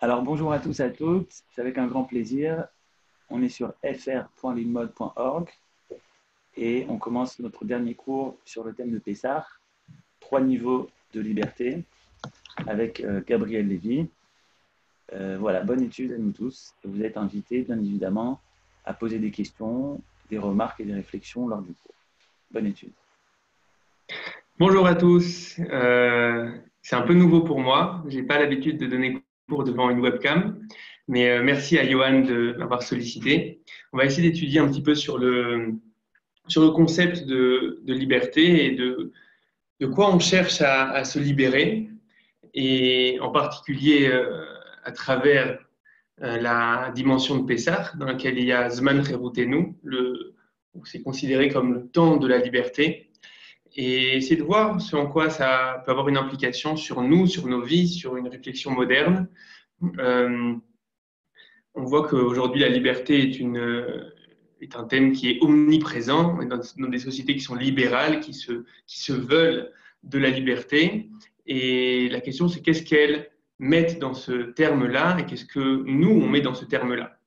Alors bonjour à tous et à toutes, c'est avec un grand plaisir. On est sur fr.limode.org et on commence notre dernier cours sur le thème de Pessah, trois niveaux de liberté, avec euh, Gabriel Lévy. Euh, voilà, bonne étude à nous tous. Vous êtes invités, bien évidemment, à poser des questions, des remarques et des réflexions lors du cours. Bonne étude. Bonjour à tous. Euh, c'est un peu nouveau pour moi. Je n'ai pas l'habitude de donner cours devant une webcam. Mais euh, merci à Johan de m'avoir sollicité. On va essayer d'étudier un petit peu sur le, sur le concept de, liberté et de, de quoi on cherche à, se libérer. Et en particulier euh, à travers euh, la dimension de Pessah, dans laquelle il y a Zman Cherutenu, c'est considéré comme le temps de la liberté et essayer de voir ce en quoi ça peut avoir une implication sur nous, sur nos vies, sur une réflexion moderne. Euh, on voit qu'aujourd'hui, la liberté est, un thème qui est omniprésent dans, dans, des sociétés qui sont libérales, qui se, qui se veulent de la liberté. Et la question, c'est qu'est-ce qu'elles mettent dans ce terme-là et qu'est-ce que nous, on met dans ce terme-là?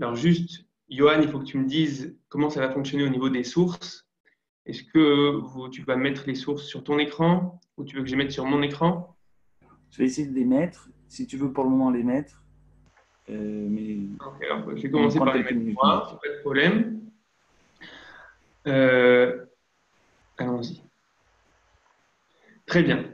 Alors juste, Johan, il faut que tu me dises comment ça va fonctionner au niveau des sources est-ce que tu vas mettre les sources sur ton écran ou tu veux que je les mette sur mon écran? Je vais essayer de les mettre, si tu veux pour le moment les mettre. Euh, mais alors, je vais commencer par les mettre moi, pas de problème. Euh, allons-y. Très bien.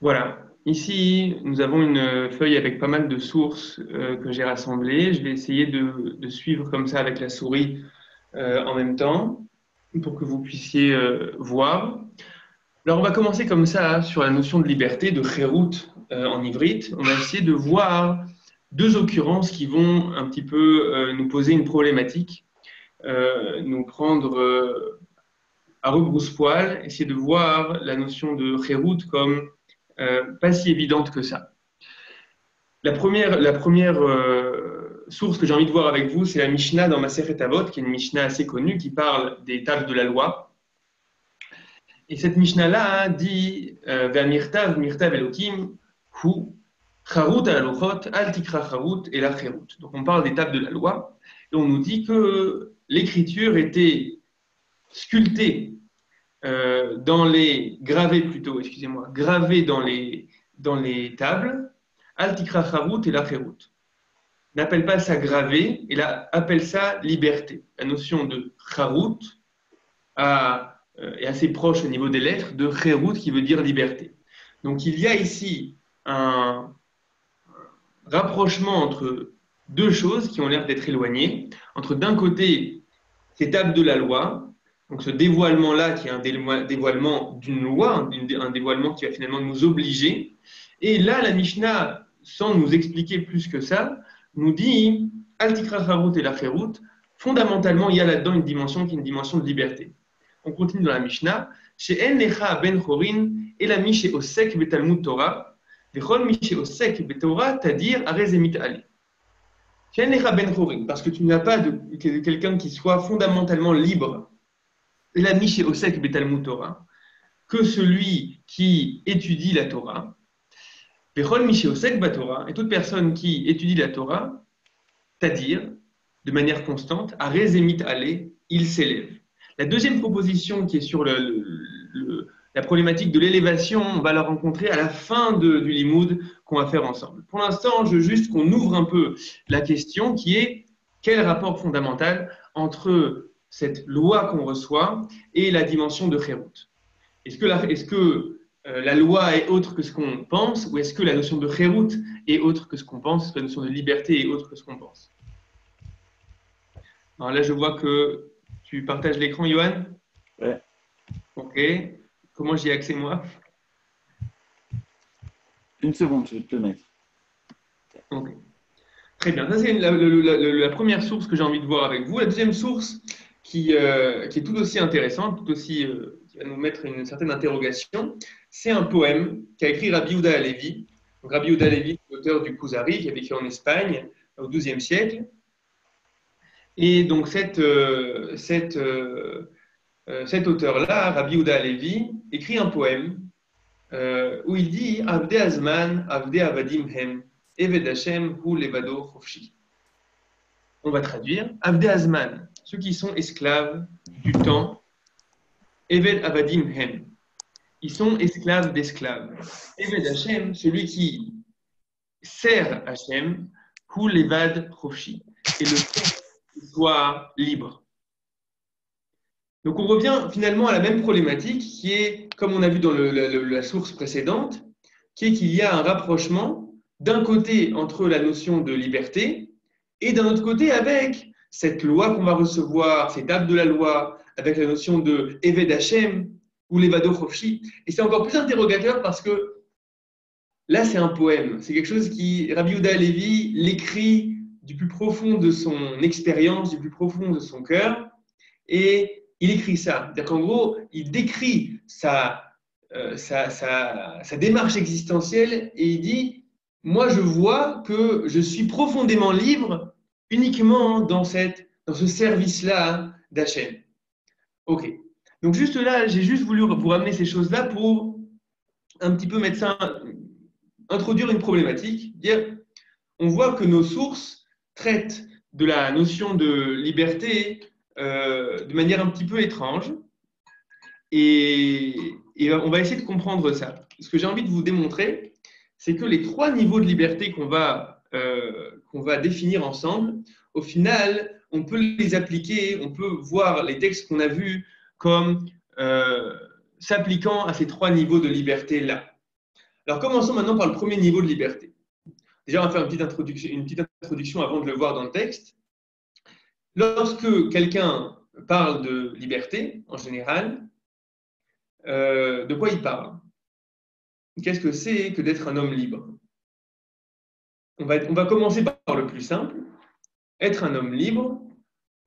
Voilà. Ici, nous avons une feuille avec pas mal de sources euh, que j'ai rassemblées. Je vais essayer de, suivre comme ça avec la souris euh, en même temps pour que vous puissiez euh, voir. Alors, on va commencer comme ça sur la notion de liberté, de chérout euh, en ivrite. On va essayer de voir deux occurrences qui vont un petit peu nous poser une problématique, nous prendre à rebrousse-poil, essayer de voir la notion de chérout comme euh, pas si évidente que ça. La première, la première euh, source que j'ai envie de voir avec vous, c'est la Mishnah dans Maseret Avot, qui est une Mishnah assez connue, qui parle des tables de la loi. Et cette Mishnah-là dit euh, Mirtav, Mirtav Elohim, Hu, Charut al Al Tikra Charut et la Cherut. Donc on parle des tables de la loi, et on nous dit que l'écriture était sculptée euh, dans les gravés plutôt, excusez-moi, gravés dans les, dans les tables, Altikra Harut et la N'appelle pas ça gravé, il appelle ça liberté. La notion de Harut euh, est assez proche au niveau des lettres de Cherut qui veut dire liberté. Donc il y a ici un rapprochement entre deux choses qui ont l'air d'être éloignées, entre d'un côté ces tables de la loi, donc ce dévoilement-là, qui est un dévoilement d'une loi, un dévoilement qui va finalement nous obliger. Et là, la Mishnah, sans nous expliquer plus que ça, nous dit Altikra et la fondamentalement, il y a là-dedans une dimension qui est une dimension de liberté. On continue dans la Mishnah. Chez En Ben Chorin, et la Osek Betalmud Torah, Vechol Mishe Osek Betorah, Tadir Arezemit Ali. Chez En Ben Chorin, parce que tu n'as pas quelqu'un qui soit fondamentalement libre et la Mishe Osek Betalmud Torah, que celui qui étudie la Torah, Bechol Mishe Osek Batorah, et toute personne qui étudie la Torah, c'est-à-dire, de manière constante, à Rezemit Ale, il s'élève. La deuxième proposition qui est sur la problématique de l'élévation, on va la rencontrer à la fin du limoud qu'on va faire ensemble. Pour l'instant, je veux juste qu'on ouvre un peu la question qui est quel rapport fondamental entre cette loi qu'on reçoit et la dimension de Khérout. Est-ce que, la, est que euh, la loi est autre que ce qu'on pense ou est-ce que la notion de Khérout est autre que ce qu'on pense Est-ce que la notion de liberté est autre que ce qu'on pense? Alors là, je vois que tu partages l'écran, Johan? Ouais. Ok. Comment j'y ai accès, moi? Une seconde, je vais te le mettre. Ok. Très bien. Ça, c'est la, la, la, première source que j'ai envie de voir avec vous. La deuxième source, qui, euh, qui, est tout aussi intéressant, tout aussi, euh, qui va nous mettre une certaine interrogation. C'est un poème qu'a écrit Rabbi Ouda Alevi. Rabbi Ouda Alevi, l'auteur du Kuzari, qui a vécu en Espagne au XIIe siècle. Et donc euh, euh, cet auteur-là, Rabbi Uda Levi, écrit un poème euh, où il dit Azman, Avadim Hem, Hu Levado Chofshi. On va traduire Avde Azman, ceux qui sont esclaves du temps, Eved Avadim Hem. Ils sont esclaves d'esclaves. Eved Hashem, celui qui sert Hashem, Hu Levad Chofshi. Et le fait soit libre. Donc on revient finalement à la même problématique qui est, comme on a vu dans la source précédente, qui est qu'il y a un rapprochement d'un côté entre la notion de liberté et d'un autre côté avec cette loi qu'on va recevoir, cet acte de la loi, avec la notion de Eved Hashem ou l'Evado Chofshi. Et c'est encore plus interrogateur parce que là, c'est un poème. C'est quelque chose qui, Rabbi Uda Levi l'écrit du plus profond de son expérience, du plus profond de son cœur. Et il écrit ça. C'est-à-dire qu'en gros, il décrit euh, sa, sa, démarche existentielle et il dit, moi je vois que je suis profondément libre uniquement dans, cette, dans ce service-là d'Hachem. Ok. Donc juste là, j'ai juste voulu vous ramener ces choses-là pour un petit peu mettre ça, introduire une problématique. Dire, on voit que nos sources traitent de la notion de liberté euh, de manière un petit peu étrange. Et, on va essayer de comprendre ça. Ce que j'ai envie de vous démontrer, c'est que les trois niveaux de liberté qu'on va, euh, qu'on va définir ensemble, au final, on peut les appliquer, on peut voir les textes qu'on a vus comme euh, s'appliquant à ces trois niveaux de liberté-là. Alors commençons maintenant par le premier niveau de liberté. Déjà, on va faire une petite introduction, une petite introduction avant de le voir dans le texte. Lorsque quelqu'un parle de liberté, en général, euh, de quoi il parle? Qu'est-ce que c'est que d'être un homme libre? On va, commencer par le plus simple. Être un homme libre,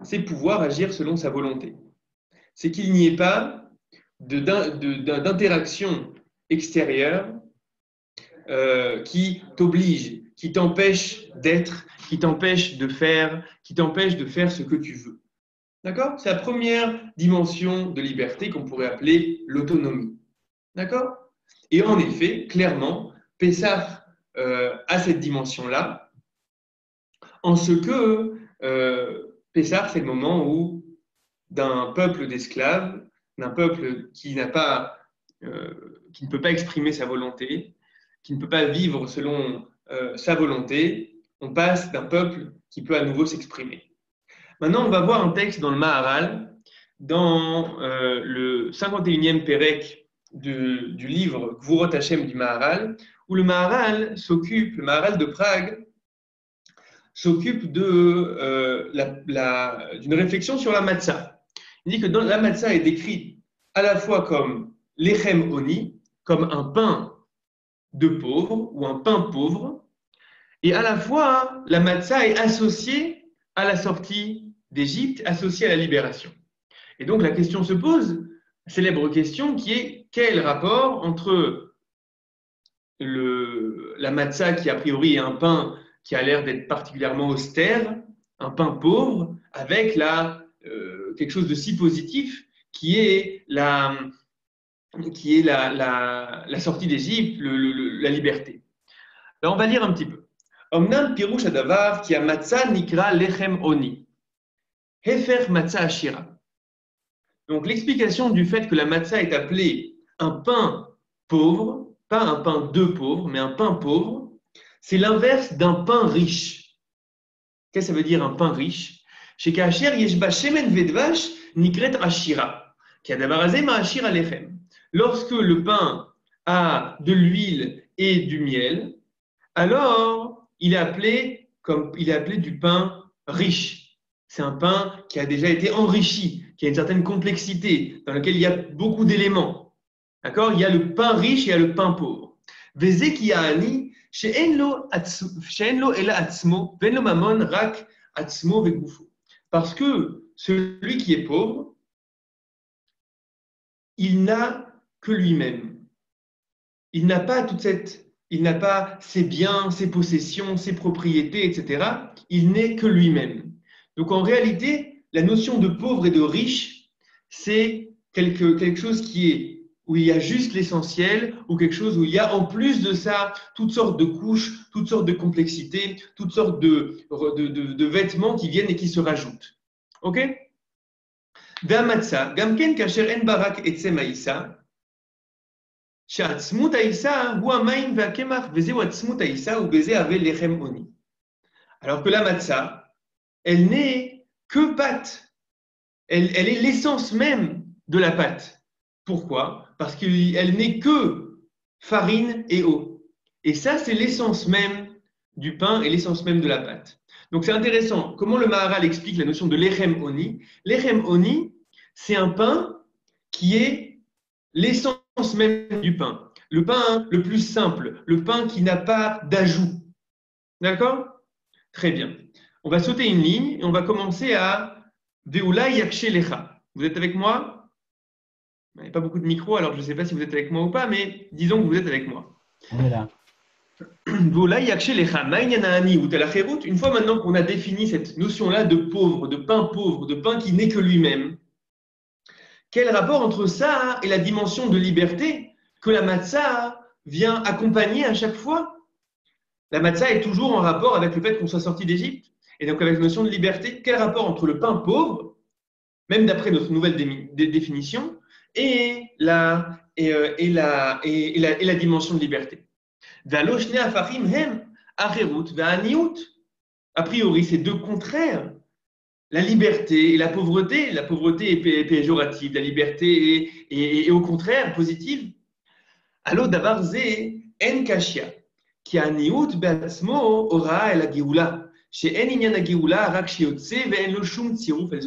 c'est pouvoir agir selon sa volonté. C'est qu'il n'y ait pas d'interaction extérieure euh, qui t'oblige, qui t'empêche d'être, qui t'empêche de faire, qui t'empêche de faire ce que tu veux. D'accord? C'est la première dimension de liberté qu'on pourrait appeler l'autonomie. D'accord? Et en effet, clairement, Pessah euh, a cette dimension-là, en ce que euh, Pessah, c'est le moment où d'un peuple d'esclaves, d'un peuple qui pas, euh, qui ne peut pas exprimer sa volonté, qui ne peut pas vivre selon euh, sa volonté, on passe d'un peuple qui peut à nouveau s'exprimer. Maintenant, on va voir un texte dans le Maharal, dans le 51e Pérec du, livre Gvurot Hashem du Maharal, où le Maharal s'occupe, le Maharal de Prague, s'occupe euh, d'une réflexion sur la matzah. Il dit que la matzah est décrite à la fois comme l'echem oni, comme un pain de pauvre ou un pain pauvre. Et à la fois, la matzah est associée à la sortie d'Égypte, associée à la libération. Et donc la question se pose, célèbre question qui est quel rapport entre la matzah qui a priori est un pain qui a l'air d'être particulièrement austère, un pain pauvre, avec la, euh, quelque chose de si positif qui est la, sortie d'Égypte, la liberté. Alors on va lire un petit peu. Donc l'explication du fait que la matzah est appelée un pain pauvre, pas un pain de pauvre, mais un pain pauvre, c'est l'inverse d'un pain riche. Qu'est-ce que ça veut dire un pain riche? Chez Kacher yeshba shemen vedvash nikret ashira. Qui a ma ashira lechem lorsque le pain a de l'huile et du miel, alors il est appelé comme il est appelé du pain riche. C'est un pain qui a déjà été enrichi, qui a une certaine complexité, dans lequel il y a beaucoup d'éléments. D'accord? Il y a le pain riche et il y a le pain pauvre. Parce que celui qui est pauvre, il n'a que lui-même. Il n'a pas toute cette, il n'a pas ses biens, ses possessions, ses propriétés, etc. Il n'est que lui-même. Donc en réalité, la notion de pauvre et de riche, c'est quelque, quelque chose qui est où il y a juste l'essentiel ou quelque chose où il y a en plus de ça toutes sortes de couches, toutes sortes de complexités, toutes sortes de, de, de, de vêtements qui viennent et qui se rajoutent. Ok והמצה, גם כן כאשר אין בה רק עצי מעיסה, שעצמות העיסה הוא המים והקמח, וזהו עצמות העיסה, ובזה הווה לחם עוני. Alors que la matzah, elle n'est que pâte. Elle, elle est l'essence même de la pâte. Pourquoi? Parce qu'elle n'est que farine et eau. Et ça, c'est l'essence même du pain et l'essence même de la pâte. Donc c'est intéressant. Comment le Maharal explique la notion de l'echem oni L'echem oni, c'est un pain qui est l'essence même du pain. Le pain le plus simple, le pain qui n'a pas d'ajout. D'accord? Très bien. On va sauter une ligne et on va commencer à. Vous êtes avec moi? Il n'y a pas beaucoup de micros, alors je ne sais pas si vous êtes avec moi ou pas, mais disons que vous êtes avec moi. On est là. Veoula Yakshe Lecha. Ma'inyana'ani ou Telacherut. Une fois maintenant qu'on a défini cette notion-là de pauvre, de pain pauvre, de pain qui n'est que lui-même, quel rapport entre ça et la dimension de liberté que la matzah vient accompagner à chaque fois? La matzah est toujours en rapport avec le fait qu'on soit sorti d'Égypte et donc avec la notion de liberté. Quel rapport entre le pain pauvre, même d'après notre nouvelle définition, euh, et la, et, et, la, et, la, et la dimension de liberté. A priori, c'est deux contraires. La liberté et la pauvreté. La pauvreté est péjorative, la liberté est, est au contraire positive. Allo davarze en kashia, qui a niout beatzmo ora el ageoula, chez en inyan ageoula rak shiotse ve'en lo shum tziruf el.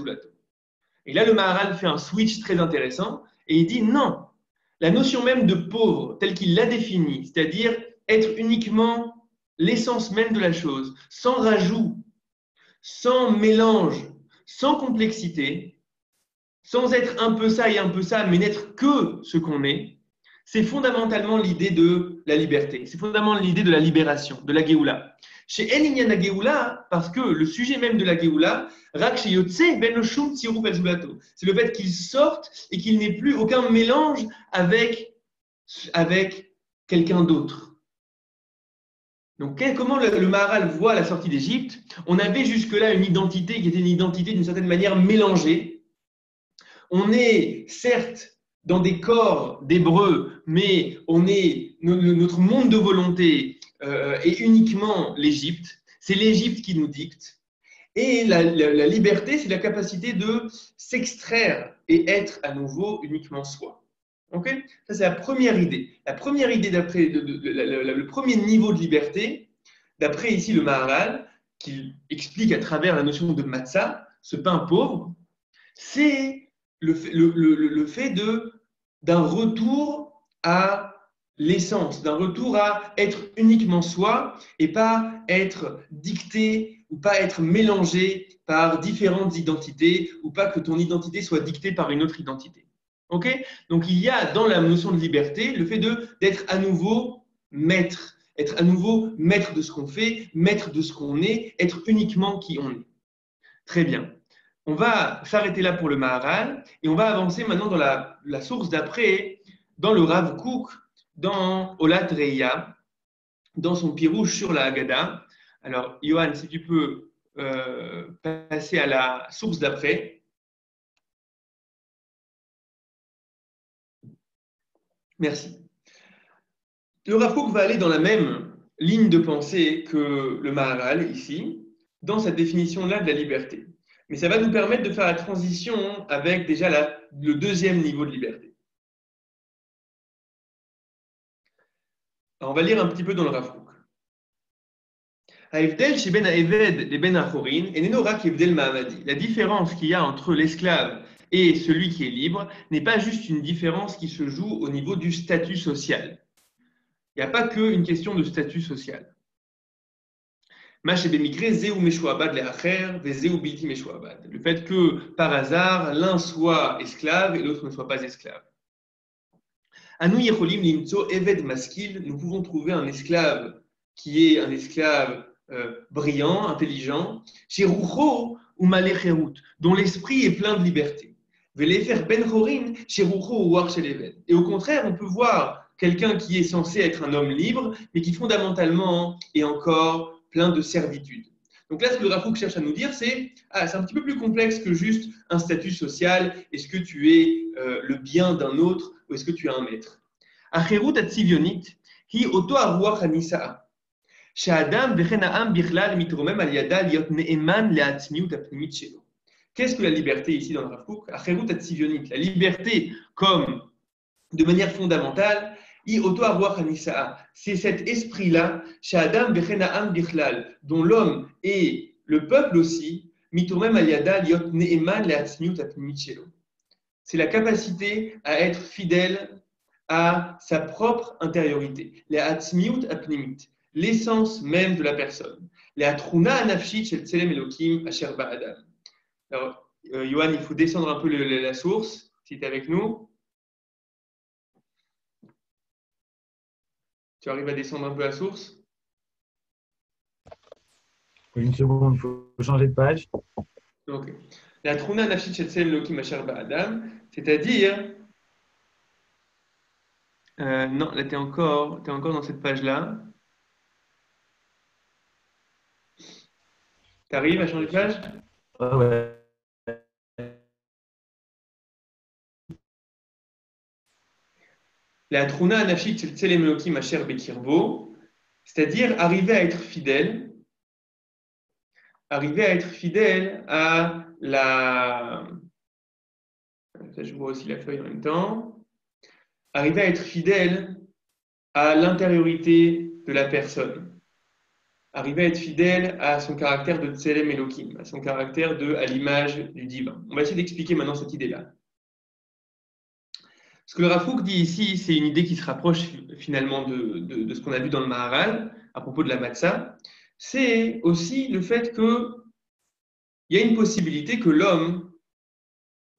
Et là, le Maharal fait un switch très intéressant et il dit non, la notion même de pauvre, telle qu'il l'a définie, c'est-à-dire être uniquement l'essence même de la chose, sans rajout, sans mélange, sans complexité, sans être un peu ça et un peu ça, mais n'être que ce qu'on est, c'est fondamentalement l'idée de la liberté, c'est fondamentalement l'idée de la libération, de la Géoula. Chez Eninyan Géoula, parce que le sujet même de la Géoula, ben c'est le fait qu'il sorte et qu'il n'ait plus aucun mélange avec, avec quelqu'un d'autre. Donc, comment le, le Maharal voit la sortie d'Égypte? On avait jusque-là une identité qui était une identité d'une certaine manière mélangée. On est certes dans des corps d'hébreux, mais on est, notre monde de volonté euh, est uniquement l'Égypte. C'est l'Égypte qui nous dicte. Et la, liberté, c'est la capacité de s'extraire et être à nouveau uniquement soi. Ok? Ça, c'est la première idée. La première idée d'après, le premier niveau de liberté, d'après ici le Maharal, qui explique à travers la notion de matzah, ce pain pauvre, c'est le, fait de d'un retour à l'essence, d'un retour à être uniquement soi et pas être dicté ou pas être mélangé par différentes identités ou pas que ton identité soit dictée par une autre identité. Ok? Donc il y a dans la notion de liberté le fait d'être à nouveau maître, être à nouveau maître de ce qu'on fait, maître de ce qu'on est, être uniquement qui on est. Très bien. On va s'arrêter là pour le Maharal et on va avancer maintenant dans la, source d'après, dans le Rav Kook, dans Olat Reya, dans son pirouge sur la Haggadah. Alors, Johan, si tu peux euh, passer à la source d'après. Merci. Le Rav Kook va aller dans la même ligne de pensée que le Maharal ici, dans sa définition-là de la liberté. Mais ça va nous permettre de faire la transition avec déjà le deuxième niveau de liberté. Alors on va lire un petit peu dans le Rav ben ben La différence qu'il y a entre l'esclave et celui qui est libre n'est pas juste une différence qui se joue au niveau du statut social. Il n'y a pas qu'une question de statut social. Le fait que par hasard, l'un soit esclave et l'autre ne soit pas esclave. Nous pouvons trouver un esclave qui est un esclave euh, brillant, intelligent, chez ou dont l'esprit est plein de liberté. faire ben horin chez ou chez Et au contraire, on peut voir quelqu'un qui est censé être un homme libre, mais qui fondamentalement est encore plein de servitude. Donc là, ce que le Rafouk cherche à nous dire, c'est ah, c'est un petit peu plus complexe que juste un statut social. Est-ce que tu es euh, le bien d'un autre ou est-ce que tu es un maître? Qu'est-ce que la liberté ici dans le Rav La liberté comme, de manière fondamentale, c'est cet esprit-là, dont l'homme et le peuple aussi, c'est la capacité à être fidèle à sa propre intériorité, l'essence même de la personne. Alors, euh, Yohan, il faut descendre un peu la source, si tu es avec nous. Tu arrives à descendre un peu la source Une seconde, il faut changer de page. Ok. La Truna Nafshit Shetzel Lokim Asher Ba'adam, c'est-à-dire. Euh, non, là, tu es encore dans cette page-là. Tu arrives à changer de page? Ah ouais. La Truna Anafit Tselem Asher Bekirbo, c'est-à-dire arriver à être fidèle, arriver à être fidèle à la. Je aussi la feuille en même temps. Arriver à être fidèle à l'intériorité de la personne. Arriver à être fidèle à son caractère de Tselem Elohim, à son caractère de à l'image du divin. On va essayer d'expliquer maintenant cette idée-là. Ce que le Rafouk dit ici, c'est une idée qui se rapproche finalement de, ce qu'on a vu dans le Maharal à propos de la matzah. C'est aussi le fait qu'il y a une possibilité que l'homme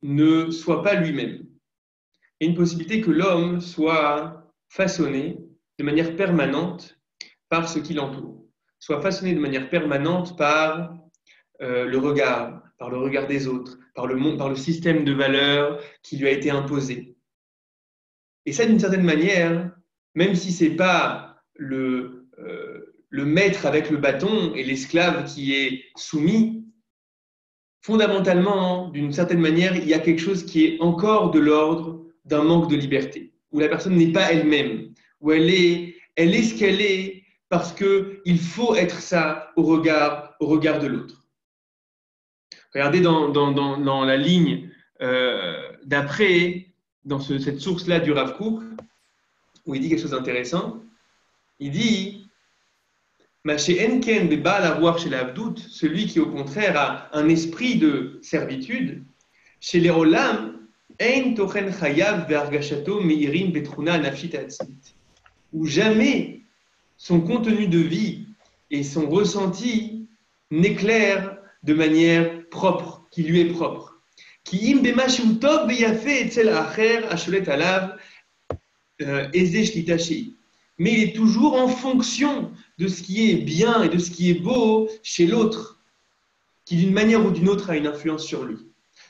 ne soit pas lui-même. Il y a une possibilité que l'homme soit façonné de manière permanente par ce qui l'entoure, soit façonné de manière permanente par euh, le regard, par le regard des autres, par le, monde, par le système de valeurs qui lui a été imposé. Et ça, d'une certaine manière, même si ce n'est pas le, euh, le maître avec le bâton et l'esclave qui est soumis, fondamentalement, d'une certaine manière, il y a quelque chose qui est encore de l'ordre d'un manque de liberté, où la personne n'est pas elle-même, où elle est, elle est ce qu'elle est parce qu'il faut être ça au regard, au regard de l'autre. Regardez dans, la ligne euh, d'après, dans cette source-là du Rav Kook, où il dit quelque chose d'intéressant. Il dit Enken chez celui qui au contraire a un esprit de servitude, chez les Olam, Ein Tochen Chayav Vergashato Meirim Betruna où jamais son contenu de vie et son ressenti n'éclairent de manière propre, qui lui est propre. Euh, Mais il est toujours en fonction de ce qui est bien et de ce qui est beau chez l'autre, qui d'une manière ou d'une autre a une influence sur lui.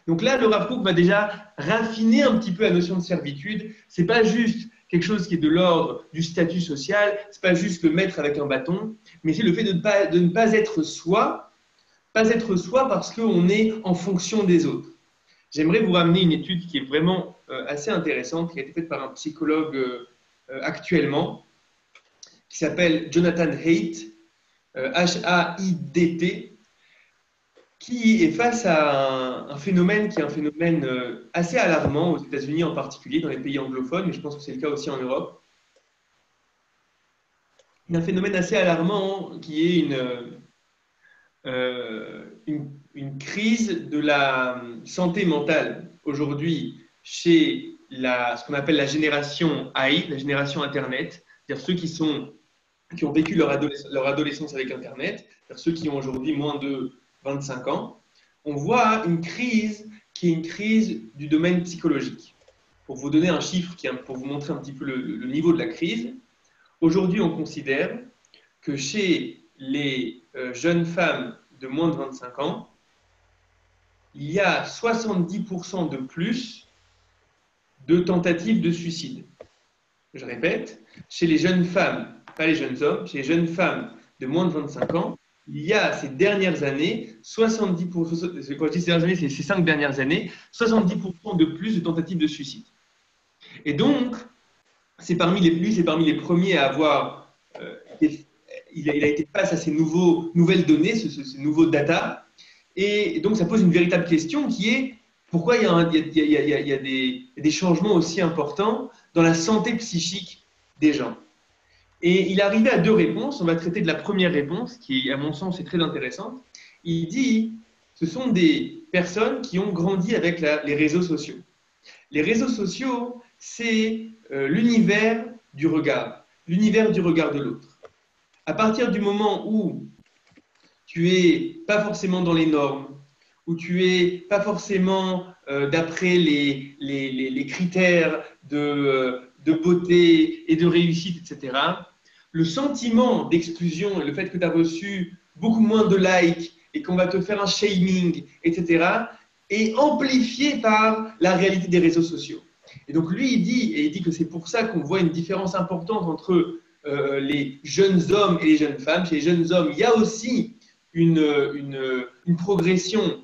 Donc là, le Rav va déjà raffiner un petit peu la notion de servitude. C'est pas juste quelque chose qui est de l'ordre du statut social, c'est pas juste le maître avec un bâton, mais c'est le fait de ne, pas, de ne pas être soi, pas être soi parce qu'on est en fonction des autres. J'aimerais vous ramener une étude qui est vraiment euh, assez intéressante, qui a été faite par un psychologue euh, euh, actuellement, qui s'appelle Jonathan Haidt, H-A-I-D-T, qui est face à un, phénomène qui est un phénomène assez alarmant aux États-Unis en particulier, dans les pays anglophones, mais je pense que c'est le cas aussi en Europe. Un phénomène assez alarmant qui est une, une une crise de la santé mentale aujourd'hui chez la, ce qu'on appelle la génération AI, la génération Internet, c'est-à-dire ceux qui, sont, qui ont vécu leur, adolescence avec Internet, c'est-à-dire ceux qui ont aujourd'hui moins de 25 ans, on voit une crise qui est une crise du domaine psychologique. Pour vous donner un chiffre, qui, pour vous montrer un petit peu le, niveau de la crise, aujourd'hui on considère que chez les euh, jeunes femmes de moins de 25 ans, il y a 70% de plus de tentatives de suicide. Je répète, chez les jeunes femmes, pas les jeunes hommes, chez les jeunes femmes de moins de 25 ans, il y a ces dernières années, 70%, quand je ces dernières années, ces cinq dernières années, 70% de plus de tentatives de suicide. Et donc, c'est parmi les, lui, c'est parmi les premiers à avoir, euh, il, a, été face à ces nouvelles données, ces, nouveaux data, et donc ça pose une véritable question qui est pourquoi il y a, des changements aussi importants dans la santé psychique des gens? Et il est arrivé à deux réponses. On va traiter de la première réponse, qui, à mon sens, est très intéressante. Il dit ce sont des personnes qui ont grandi avec les réseaux sociaux. Les réseaux sociaux, c'est euh, l'univers du regard, l'univers du regard de l'autre. À partir du moment où tu es pas forcément dans les normes, où tu es pas forcément euh, d'après les, critères de, euh, de beauté et de réussite, etc., le sentiment d'exclusion et le fait que tu as reçu beaucoup moins de likes et qu'on va te faire un shaming, etc., est amplifié par la réalité des réseaux sociaux. Et donc lui, il dit, et il dit que c'est pour ça qu'on voit une différence importante entre euh, les jeunes hommes et les jeunes femmes. Chez les jeunes hommes, il y a aussi une, une, progression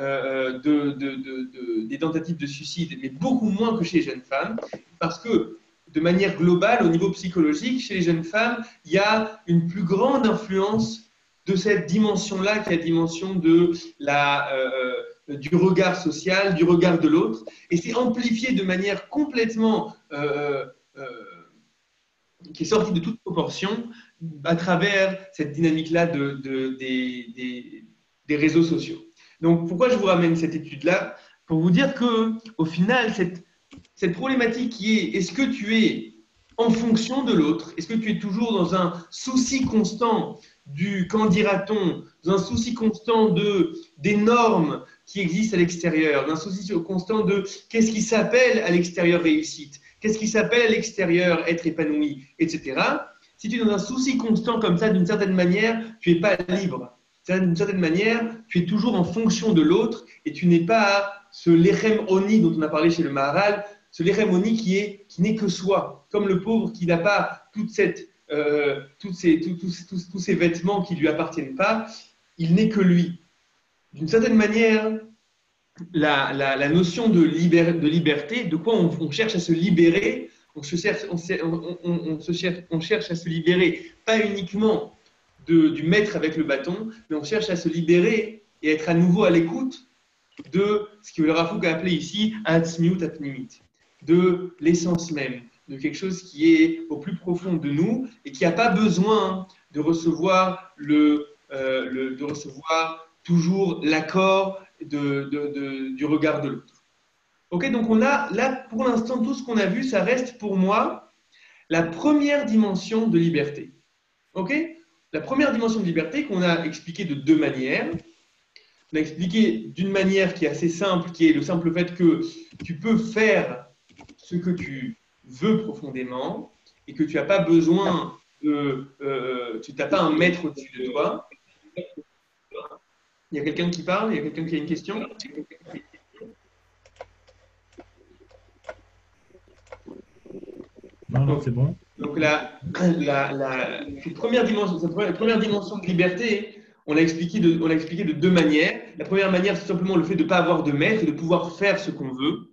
euh, de, de, des tentatives de suicide, mais beaucoup moins que chez les jeunes femmes, parce que de manière globale, au niveau psychologique, chez les jeunes femmes, il y a une plus grande influence de cette dimension-là, qui est la dimension de la, euh, du regard social, du regard de l'autre. Et c'est amplifié de manière complètement... qui est sortie de toute proportion à travers cette dynamique-là de, des, réseaux sociaux. Donc, pourquoi je vous ramène cette étude-là? Pour vous dire que, au final, cette problématique qui est est-ce que tu es en fonction de l'autre? Est-ce que tu es toujours dans un souci constant du qu'en dira-t-on Dans un souci constant de, des normes qui existent à l'extérieur D'un souci constant de qu'est-ce qui s'appelle à l'extérieur réussite? Qu'est-ce qui s'appelle à l'extérieur être épanoui Etc. Si tu es dans un souci constant comme ça, d'une certaine manière, tu n'es pas libre. D'une certaine manière, tu es toujours en fonction de l'autre et tu n'es pas ce lechem oni dont on a parlé chez le Maharal, ce lechem oni qui est qui n'est que soi, comme le pauvre qui n'a pas euh, toutes ces, tous, ces vêtements qui lui appartiennent pas, il n'est que lui. D'une certaine manière, la, la, notion de, liberté, de quoi on, cherche à se libérer, on, se cherche, on, cherche, à se libérer, pas uniquement de, du maître avec le bâton, mais on cherche à se libérer et être à nouveau à l'écoute de ce que le Rafouk a appelé ici Atzmiut Apnimit, de l'essence même, de quelque chose qui est au plus profond de nous et qui n'a pas besoin de recevoir, le, euh, de recevoir toujours l'accord du regard de l'autre. Ok, donc on a là pour l'instant tout ce qu'on a vu, ça reste pour moi la première dimension de liberté. Ok, la première dimension de liberté qu'on a expliquée de deux manières on a expliqué d'une manière qui est assez simple, qui est le simple fait que tu peux faire ce que tu veux profondément et que tu n'as pas besoin de. Euh, tu n'as pas un maître au-dessus de toi. Il y a quelqu'un qui parle Il y a quelqu'un qui a une question Non, non, c'est bon. Donc, la, la, première dimension, la première dimension de liberté, on l'a expliqué, de, on expliqué de deux manières. La première manière, c'est simplement le fait de ne pas avoir de maître et de pouvoir faire ce qu'on veut.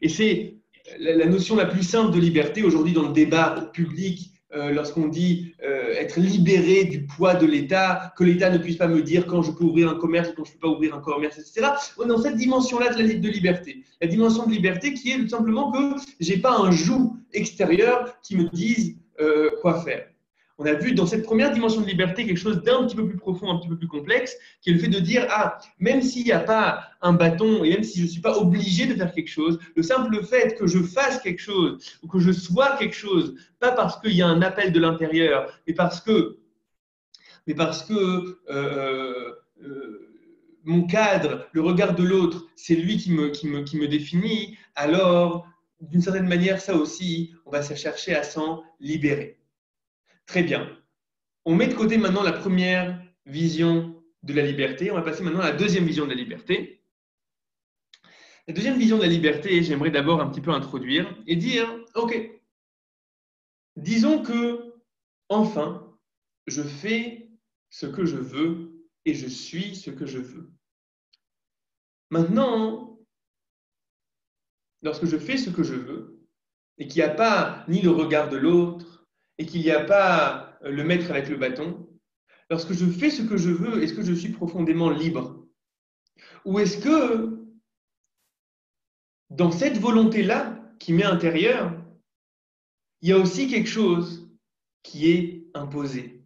Et c'est la, notion la plus simple de liberté aujourd'hui dans le débat public, lorsqu'on dit euh, être libéré du poids de l'État, que l'État ne puisse pas me dire quand je peux ouvrir un commerce ou quand je ne peux pas ouvrir un commerce, etc. On est dans cette dimension-là de, de liberté. La dimension de liberté qui est tout simplement que je n'ai pas un joug extérieur qui me dise euh, quoi faire on a vu dans cette première dimension de liberté quelque chose d'un petit peu plus profond, un petit peu plus complexe, qui est le fait de dire, ah, même s'il n'y a pas un bâton et même si je ne suis pas obligé de faire quelque chose, le simple fait que je fasse quelque chose ou que je sois quelque chose, pas parce qu'il y a un appel de l'intérieur, mais parce que, mais parce que euh, euh, mon cadre, le regard de l'autre, c'est lui qui me, qui, me, qui me définit, alors, d'une certaine manière, ça aussi, on va se chercher à s'en libérer. Très bien. On met de côté maintenant la première vision de la liberté. On va passer maintenant à la deuxième vision de la liberté. La deuxième vision de la liberté, j'aimerais d'abord un petit peu introduire et dire, OK, disons que, enfin, je fais ce que je veux et je suis ce que je veux. Maintenant, lorsque je fais ce que je veux et qu'il n'y a pas ni le regard de l'autre et qu'il n'y a pas le maître avec le bâton, lorsque je fais ce que je veux, est-ce que je suis profondément libre? Ou est-ce que dans cette volonté-là qui m'est intérieure, il y a aussi quelque chose qui est imposé?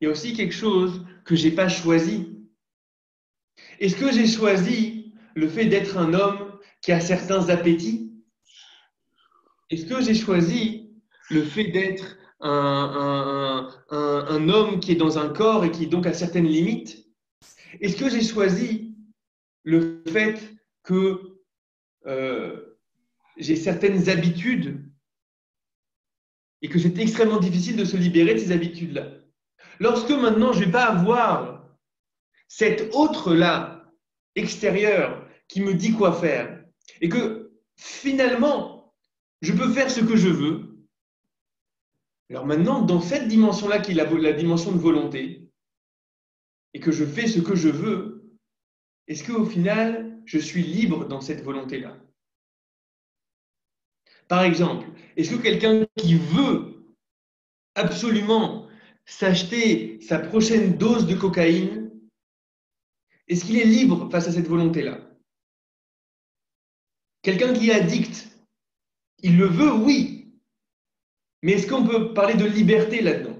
Il y a aussi quelque chose que je n'ai pas choisi? Est-ce que j'ai choisi le fait d'être un homme qui a certains appétits? Est-ce que j'ai choisi le fait d'être un, homme qui est dans un corps et qui donc a certaines limites Est-ce que j'ai choisi le fait que euh, j'ai certaines habitudes et que c'est extrêmement difficile de se libérer de ces habitudes-là? Lorsque maintenant je ne vais pas avoir cet autre-là extérieur qui me dit quoi faire et que finalement je peux faire ce que je veux, alors maintenant dans cette dimension-là qui est la, dimension de volonté et que je fais ce que je veux, est-ce qu'au final je suis libre dans cette volonté-là? Par exemple, est-ce que quelqu'un qui veut absolument s'acheter sa prochaine dose de cocaïne, est-ce qu'il est libre face à cette volonté-là? Quelqu'un qui est addict, il le veut, oui. Mais est-ce qu'on peut parler de liberté là-dedans?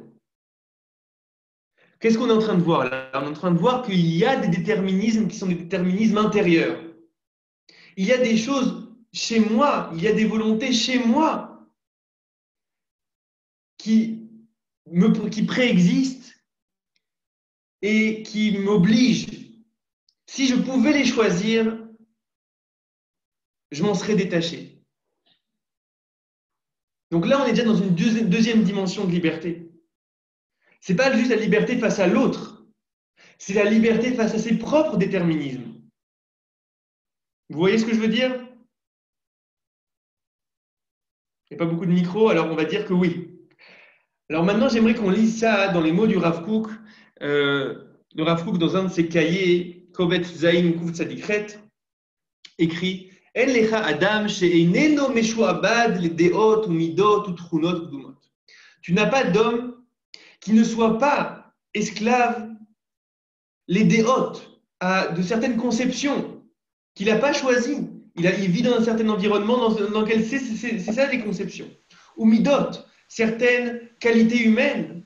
Qu'est-ce qu'on est en train de voir là? On est en train de voir qu'il y a des déterminismes qui sont des déterminismes intérieurs. Il y a des choses chez moi, il y a des volontés chez moi qui, qui préexistent et qui m'obligent. Si je pouvais les choisir, je m'en serais détaché. Donc là, on est déjà dans une deuxième dimension de liberté. Ce n'est pas juste la liberté face à l'autre, c'est la liberté face à ses propres déterminismes. Vous voyez ce que je veux dire? Il n'y a pas beaucoup de micros, alors on va dire que oui. Alors maintenant, j'aimerais qu'on lise ça dans les mots du Rav Kook. Euh, le Rav Kook, dans un de ses cahiers, Kovet Zain Tzadikret, écrit Tu n'as pas d'homme qui ne soit pas esclave les déhôtes de certaines conceptions qu'il n'a pas choisies. Il, vit dans un certain environnement dans, lequel c'est ça les conceptions. Ou midot, certaines qualités humaines.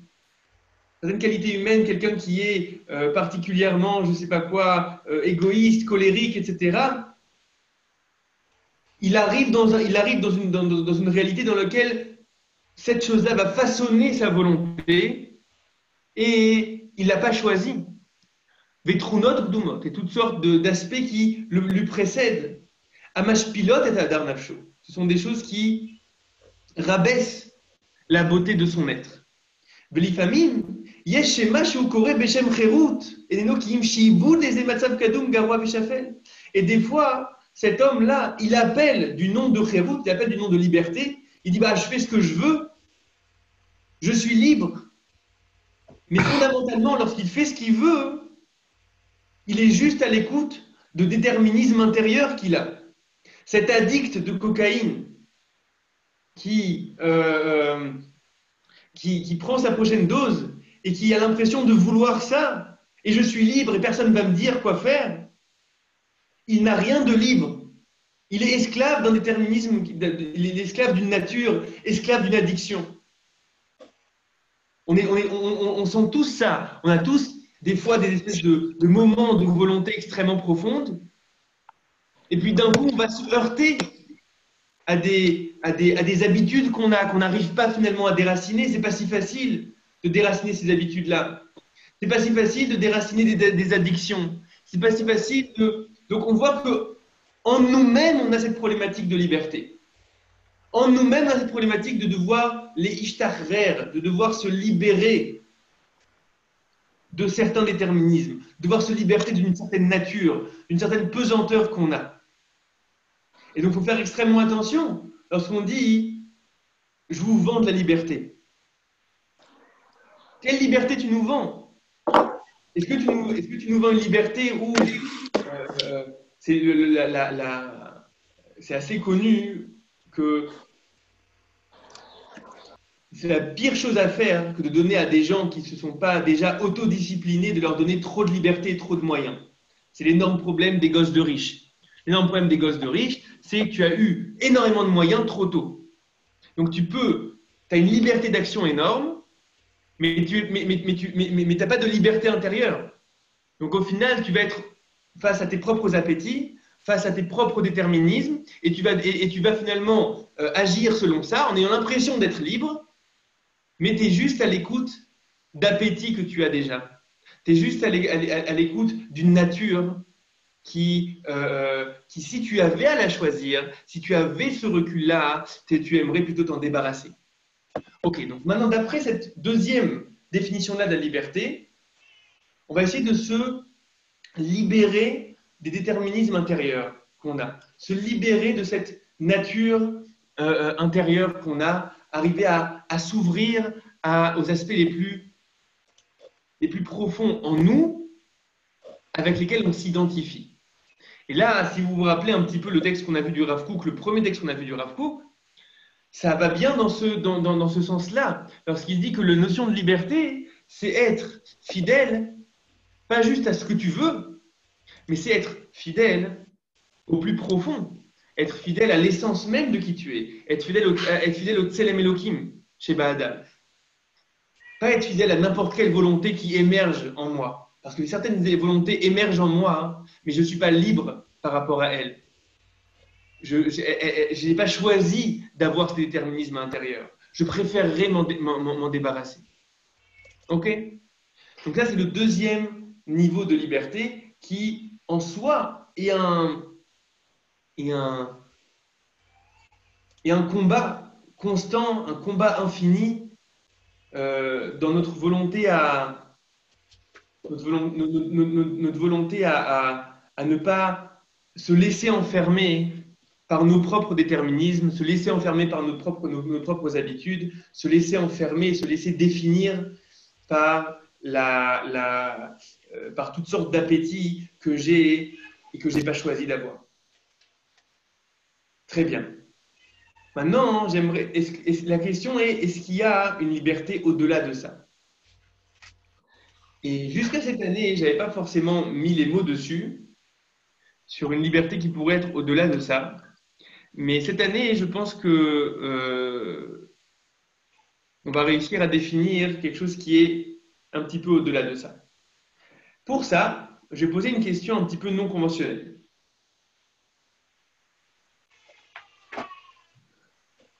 Certaines qualités humaines, quelqu'un qui est euh, particulièrement, je ne sais pas quoi, euh, égoïste, colérique, etc. Il arrive dans, il arrive dans, une, dans, dans une réalité dans laquelle cette chose-là va façonner sa volonté et il l'a pas choisi. Vetrunot Gdumot, et toutes sortes d'aspects qui le, lui précèdent. Amash Pilot et Adar. Ce sont des choses qui rabaissent la beauté de son être. Velifamim, Yeshema Shukore Beshem Garwa Et des fois, cet homme-là, il appelle du nom de Cherut, il appelle du nom de liberté, il dit bah, Je fais ce que je veux, je suis libre. Mais fondamentalement, lorsqu'il fait ce qu'il veut, il est juste à l'écoute de déterminisme intérieur qu'il a. Cet addict de cocaïne qui, euh, qui, prend sa prochaine dose et qui a l'impression de vouloir ça, et je suis libre et personne ne va me dire quoi faire, il n'a rien de libre. Il est esclave d'un déterminisme, il est esclave d'une nature, esclave d'une addiction. On, sent tous ça. On a tous des fois des espèces de, moments de volonté extrêmement profondes. Et puis d'un coup, on va se heurter à des, à des, à des habitudes qu'on a, qu'on n'arrive pas finalement à déraciner. C'est pas si facile de déraciner ces habitudes-là. C'est pas si facile de déraciner des, des addictions. C'est pas si facile de. Donc on voit que en nous-mêmes, on a cette problématique de liberté en nous-mêmes dans cette problématique de devoir les ishtarer, de devoir se libérer de certains déterminismes, de devoir se libérer d'une certaine nature, d'une certaine pesanteur qu'on a. Et donc, il faut faire extrêmement attention lorsqu'on dit je vous vends de la liberté. Quelle liberté tu nous vends? Est-ce que, tu nous vends une liberté où euh, euh, c'est assez connu que c'est la pire chose à faire que de donner à des gens qui ne se sont pas déjà autodisciplinés, de leur donner trop de liberté et trop de moyens. C'est l'énorme problème des gosses de riches. L'énorme problème des gosses de riches, c'est que tu as eu énormément de moyens trop tôt. Donc tu peux, tu as une liberté d'action énorme, mais tu n'as mais, mais, pas de liberté intérieure. Donc au final, tu vas être face à tes propres appétits, face à tes propres déterminismes, et tu vas, et, tu vas finalement euh, agir selon ça en ayant l'impression d'être libre, mais tu es juste à l'écoute d'appétit que tu as déjà. Tu es juste à l'écoute d'une nature qui, euh, qui, si tu avais à la choisir, si tu avais ce recul-là, tu aimerais plutôt t'en débarrasser. Ok, donc maintenant, d'après cette deuxième définition-là de la liberté, on va essayer de se libérer des déterminismes intérieurs qu'on a, se libérer de cette nature euh, euh, intérieure qu'on a, arriver à, s'ouvrir aux aspects les plus, profonds en nous avec lesquels on s'identifie. Et là, si vous vous rappelez un petit peu le texte qu'on a vu du Rav Kook, le premier texte qu'on a vu du Rav Kook, ça va bien dans ce, dans, dans, ce sens-là, lorsqu'il dit que la notion de liberté, c'est être fidèle, pas juste à ce que tu veux, mais c'est être fidèle au plus profond, être fidèle à l'essence même de qui tu es, être fidèle au, être fidèle au Tselem Elohim chez Baada. Pas être fidèle à n'importe quelle volonté qui émerge en moi. Parce que certaines volontés émergent en moi, hein, mais je ne suis pas libre par rapport à elles. Je n'ai pas choisi d'avoir ce déterminisme intérieur. Je préférerais m'en débarrasser. OK? Donc là, c'est le deuxième niveau de liberté qui, en soi, est un, est un, est un combat constant, un combat infini euh, dans notre volonté à, notre, volonté à, ne pas se laisser enfermer par nos propres déterminismes, se laisser enfermer par nos propres, nos, propres habitudes, se laisser enfermer, se laisser définir par, la, la, euh, par toutes sortes d'appétits que j'ai et que je n'ai pas choisi d'avoir. Très bien. Maintenant, j'aimerais, la question est, est-ce qu'il y a une liberté au-delà de ça? Et jusqu'à cette année, je n'avais pas forcément mis les mots dessus, sur une liberté qui pourrait être au-delà de ça. Mais cette année, je pense que euh, on va réussir à définir quelque chose qui est un petit peu au-delà de ça. Pour ça, je vais poser une question un petit peu non conventionnelle.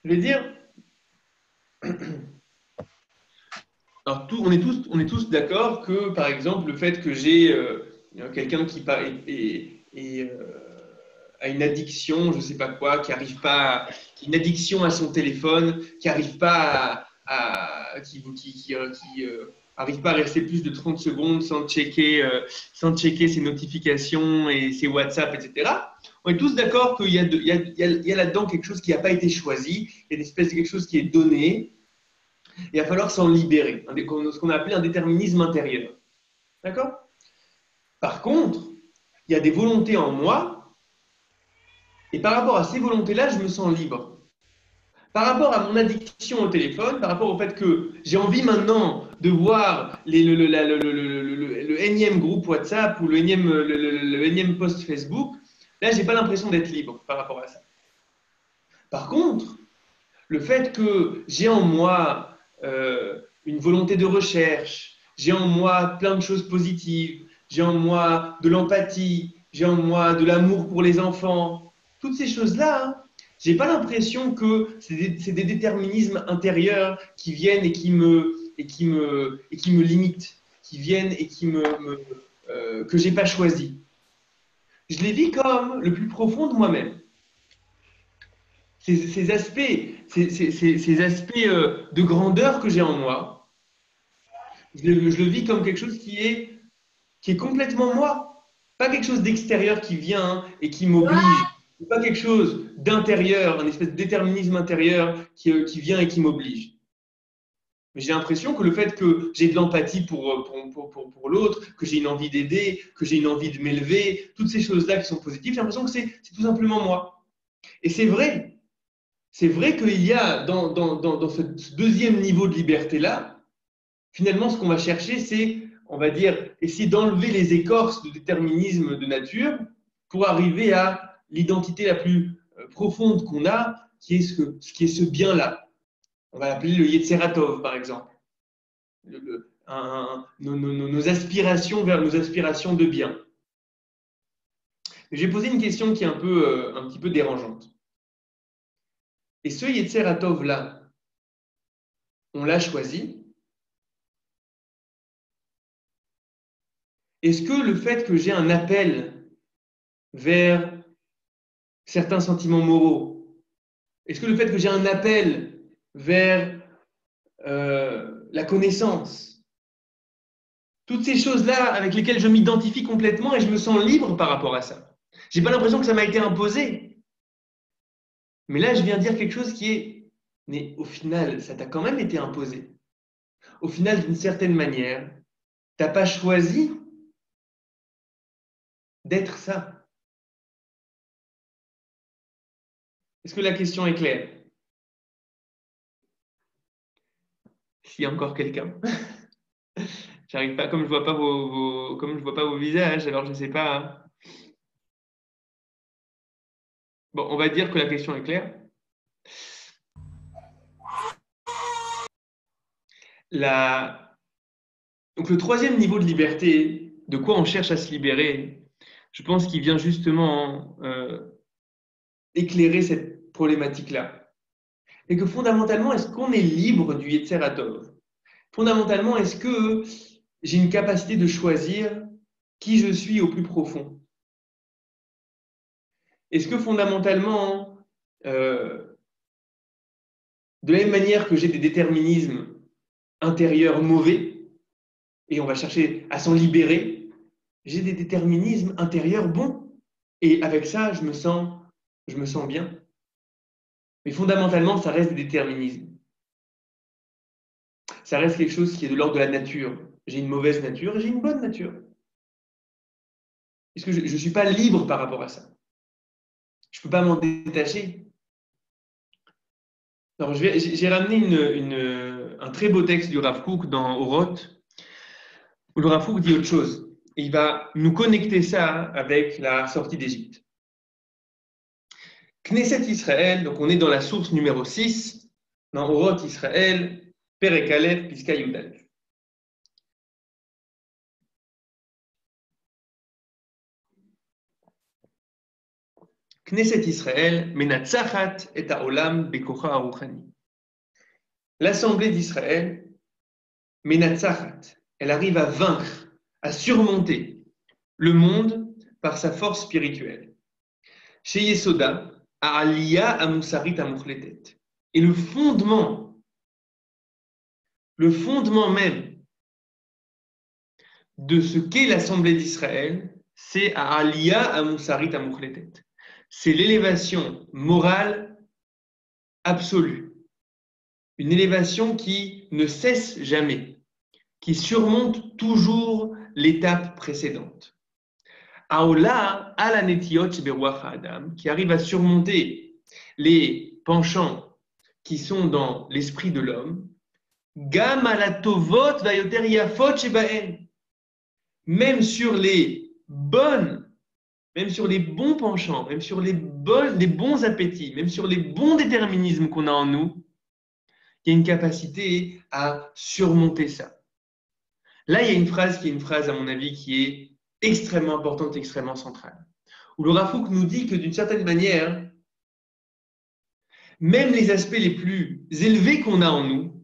Je vais dire, Alors, on, est tous, est d'accord que, par exemple, le fait que j'ai euh, quelqu'un qui euh, a une addiction, je ne sais pas quoi, qui arrive pas, une addiction à son téléphone, qui n'arrive pas à, qui, qui, euh, arrive pas à rester plus de 30 secondes sans checker, sans checker ses notifications et ses WhatsApp, etc. On est tous d'accord qu'il y a, a là-dedans quelque chose qui n'a pas été choisi, il y a une espèce de quelque chose qui est donné, il va falloir s'en libérer, ce qu'on a appelé un déterminisme intérieur. D'accord? Par contre, il y a des volontés en moi, et par rapport à ces volontés-là, je me sens libre. Par rapport à mon addiction au téléphone, par rapport au fait que j'ai envie maintenant de voir le, le, énième groupe WhatsApp ou le énième, post Facebook, là, je n'ai pas l'impression d'être libre par rapport à ça. Par contre, le fait que j'ai en moi euh, une volonté de recherche, j'ai en moi plein de choses positives, j'ai en moi de l'empathie, j'ai en moi de l'amour pour les enfants. Toutes ces choses-là, hein, j'ai pas l'impression que c'est des, déterminismes intérieurs qui viennent et qui me et qui me et qui me limitent, qui viennent et qui me, euh, que j'ai pas choisi. Je les vis comme le plus profond de moi-même ces, aspects, ces, aspects euh, de grandeur que j'ai en moi, je le, vis comme quelque chose qui est, qui est complètement moi. Pas quelque chose d'extérieur qui vient et qui m'oblige n'est pas quelque chose d'intérieur, un espèce de déterminisme intérieur qui, euh, qui vient et qui m'oblige. Mais j'ai l'impression que le fait que j'ai de l'empathie pour, euh, pour, pour, pour l'autre, que j'ai une envie d'aider, que j'ai une envie de m'élever, toutes ces choses-là qui sont positives, j'ai l'impression que c'est tout simplement moi. Et c'est vrai. C'est vrai qu'il y a dans, dans, dans ce deuxième niveau de liberté-là, finalement, ce qu'on va chercher, c'est, on va dire, essayer d'enlever les écorces de déterminisme de nature pour arriver à l'identité la plus euh, profonde qu'on a, qui est ce, qui est ce bien-là. On va l'appeler le Yetzeratov, par exemple. nos, aspirations vers nos aspirations de bien. J'ai posé une question qui est un, peu, euh, un petit peu dérangeante. Et ce Yetzeratov-là, on l'a choisi. Est-ce que le fait que j'ai un appel vers certains sentiments moraux Est-ce que le fait que j'ai un appel vers euh, la connaissance Toutes ces choses-là avec lesquelles je m'identifie complètement et je me sens libre par rapport à ça. Je n'ai pas l'impression que ça m'a été imposé. Mais là, je viens dire quelque chose qui est, mais au final, ça t'a quand même été imposé. Au final, d'une certaine manière, tu n'as pas choisi d'être ça. Est-ce que la question est claire? S'il y a encore quelqu'un. J'arrive pas, comme je vois pas vos, comme je vois pas vos visages, alors je ne sais pas. Hein. Bon, on va dire que la question est claire. Donc le troisième niveau de liberté, de quoi on cherche à se libérer, je pense qu'il vient justement euh, éclairer cette problématique-là. Et que fondamentalement, est-ce qu'on est libre du Yetzeratov Fondamentalement, est-ce que j'ai une capacité de choisir qui je suis au plus profond? Est-ce que fondamentalement, euh, de la même manière que j'ai des déterminismes intérieurs mauvais, et on va chercher à s'en libérer, j'ai des déterminismes intérieurs bons. Et avec ça, je me sens, je me sens bien. Mais fondamentalement, ça reste des déterminismes. Ça reste quelque chose qui est de l'ordre de la nature. J'ai une mauvaise nature et j'ai une bonne nature. Est-ce que je ne suis pas libre par rapport à ça? Je ne peux pas m'en détacher. J'ai ramené un très beau texte du Rav dans Oroth, où le Rav Kook dit autre chose. il va nous connecter ça avec la sortie d'Égypte. Knesset Israël, donc on est dans la source numéro 6, dans Oroth Israël, Perek Piska Knesset Israël, Menatzachat et Olam Bekocha Aruchani. L'Assemblée d'Israël, Menatzachat, elle arrive à vaincre, à surmonter le monde par sa force spirituelle. Chez Yesoda. Et le fondement, le fondement même de ce qu'est l'Assemblée d'Israël, c'est Aliyah Amusarit Amukhletet. C'est l'élévation morale absolue. Une élévation qui ne cesse jamais, qui surmonte toujours l'étape précédente. Aola Adam, qui arrive à surmonter les penchants qui sont dans l'esprit de l'homme, Gam même sur les bonnes, même sur les bons penchants, même sur les, bonnes, les bons appétits, même sur les bons déterminismes qu'on a en nous, il y a une capacité à surmonter ça. Là, il y a une phrase qui est une phrase, à mon avis, qui est extrêmement importante, extrêmement centrale. Où le Rafouk nous dit que d'une certaine manière, même les aspects les plus élevés qu'on a en nous,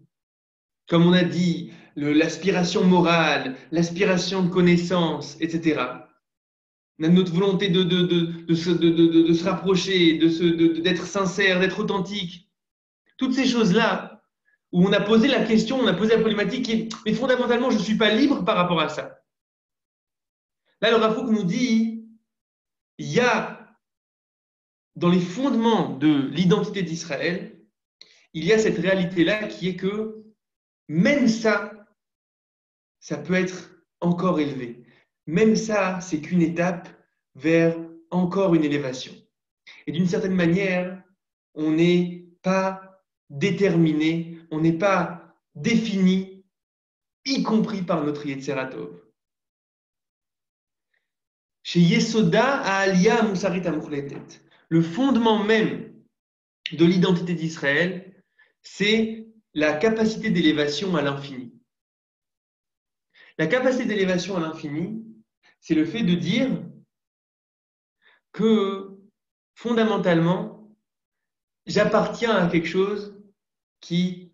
comme on a dit, l'aspiration morale, l'aspiration de connaissance, etc., notre volonté de, de, de, se, de se rapprocher, d'être sincère, d'être authentique, toutes ces choses-là, où on a posé la question, on a posé la problématique, mais fondamentalement, je ne suis pas libre par rapport à ça. Là, le Rafouk nous dit il y a dans les fondements de l'identité d'Israël, il y a cette réalité-là qui est que même ça, ça peut être encore élevé. Même ça, c'est qu'une étape vers encore une élévation. Et d'une certaine manière, on n'est pas déterminé, on n'est pas défini, y compris par notre Yetzeratov. Chez Yesoda à Aliyah Moussarit le fondement même de l'identité d'Israël, c'est la capacité d'élévation à l'infini. La capacité d'élévation à l'infini, c'est le fait de dire que fondamentalement, j'appartiens à quelque chose qui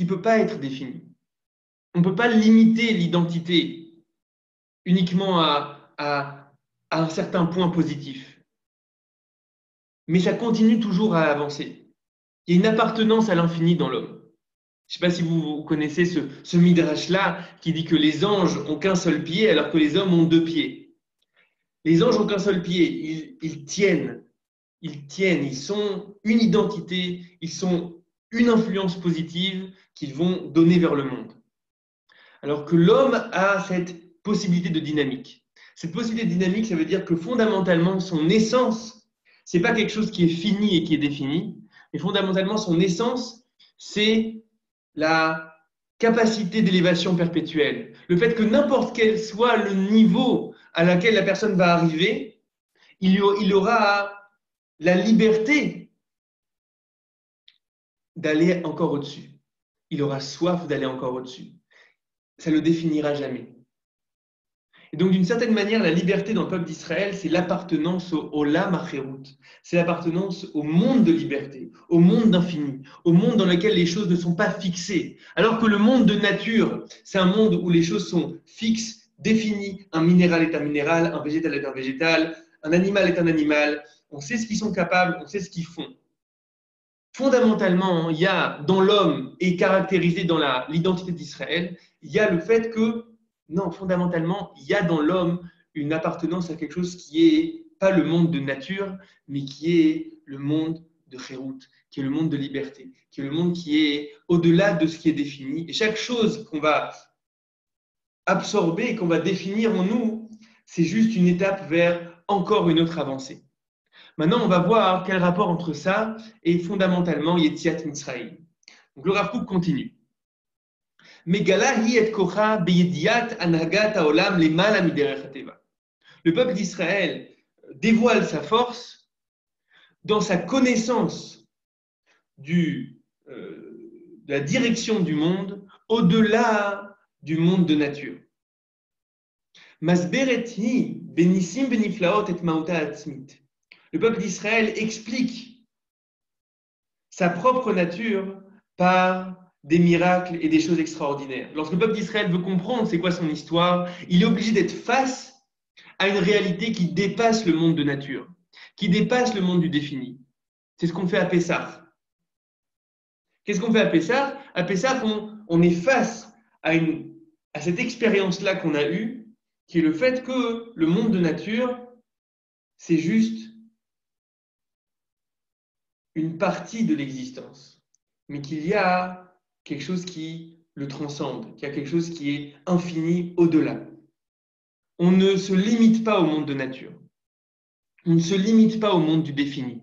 ne peut pas être défini. On ne peut pas limiter l'identité uniquement à, un certain point positif. Mais ça continue toujours à avancer. Il y a une appartenance à l'infini dans l'homme. Je ne sais pas si vous connaissez ce, ce midrash-là qui dit que les anges ont qu'un seul pied alors que les hommes ont deux pieds. Les anges ont qu'un seul pied, ils, ils, tiennent, ils tiennent, ils sont une identité, ils sont une influence positive qu'ils vont donner vers le monde. Alors que l'homme a cette possibilité de dynamique. Cette possibilité de dynamique, ça veut dire que fondamentalement, son essence, c'est pas quelque chose qui est fini et qui est défini, mais fondamentalement, son essence, c'est la capacité d'élévation perpétuelle. Le fait que n'importe quel soit le niveau à laquelle la personne va arriver, il aura la liberté d'aller encore au-dessus. Il aura soif d'aller encore au-dessus. Ça ne le définira jamais. Et donc, d'une certaine manière, la liberté dans le peuple d'Israël, c'est l'appartenance au Olam C'est l'appartenance au monde de liberté, au monde d'infini, au monde dans lequel les choses ne sont pas fixées. Alors que le monde de nature, c'est un monde où les choses sont fixes, définies. Un minéral est un minéral, un végétal est un végétal, un animal est un animal. On sait ce qu'ils sont capables, on sait ce qu'ils font. Fondamentalement, il y a dans l'homme et caractérisé dans l'identité d'Israël, il y a le fait que non, fondamentalement, il y a dans l'homme une appartenance à quelque chose qui est pas le monde de nature, mais qui est le monde de Khérout, qui est le monde de liberté, qui est le monde qui est au-delà de ce qui est défini. Et chaque chose qu'on va absorber, qu'on va définir en nous, c'est juste une étape vers encore une autre avancée. Maintenant, on va voir quel rapport entre ça et fondamentalement Yetziat Mitzrayim. Donc le Rav continue. Le peuple d'Israël dévoile sa force dans sa connaissance euh, de la direction du monde au-delà du monde de nature. Le peuple d'Israël explique sa propre nature par des miracles et des choses extraordinaires. Lorsque le peuple d'Israël veut comprendre c'est quoi son histoire, il est obligé d'être face à une réalité qui dépasse le monde de nature, qui dépasse le monde du défini. C'est ce qu'on fait à Pessah. Qu'est-ce qu'on fait à Pessah? À Pessah, on, est face à cette expérience-là qu'on a eue, qui est le fait que le monde de nature, c'est juste une partie de l'existence, mais qu'il y a quelque chose qui le transcende, qui a quelque chose qui est infini au-delà. On ne se limite pas au monde de nature. On ne se limite pas au monde du défini.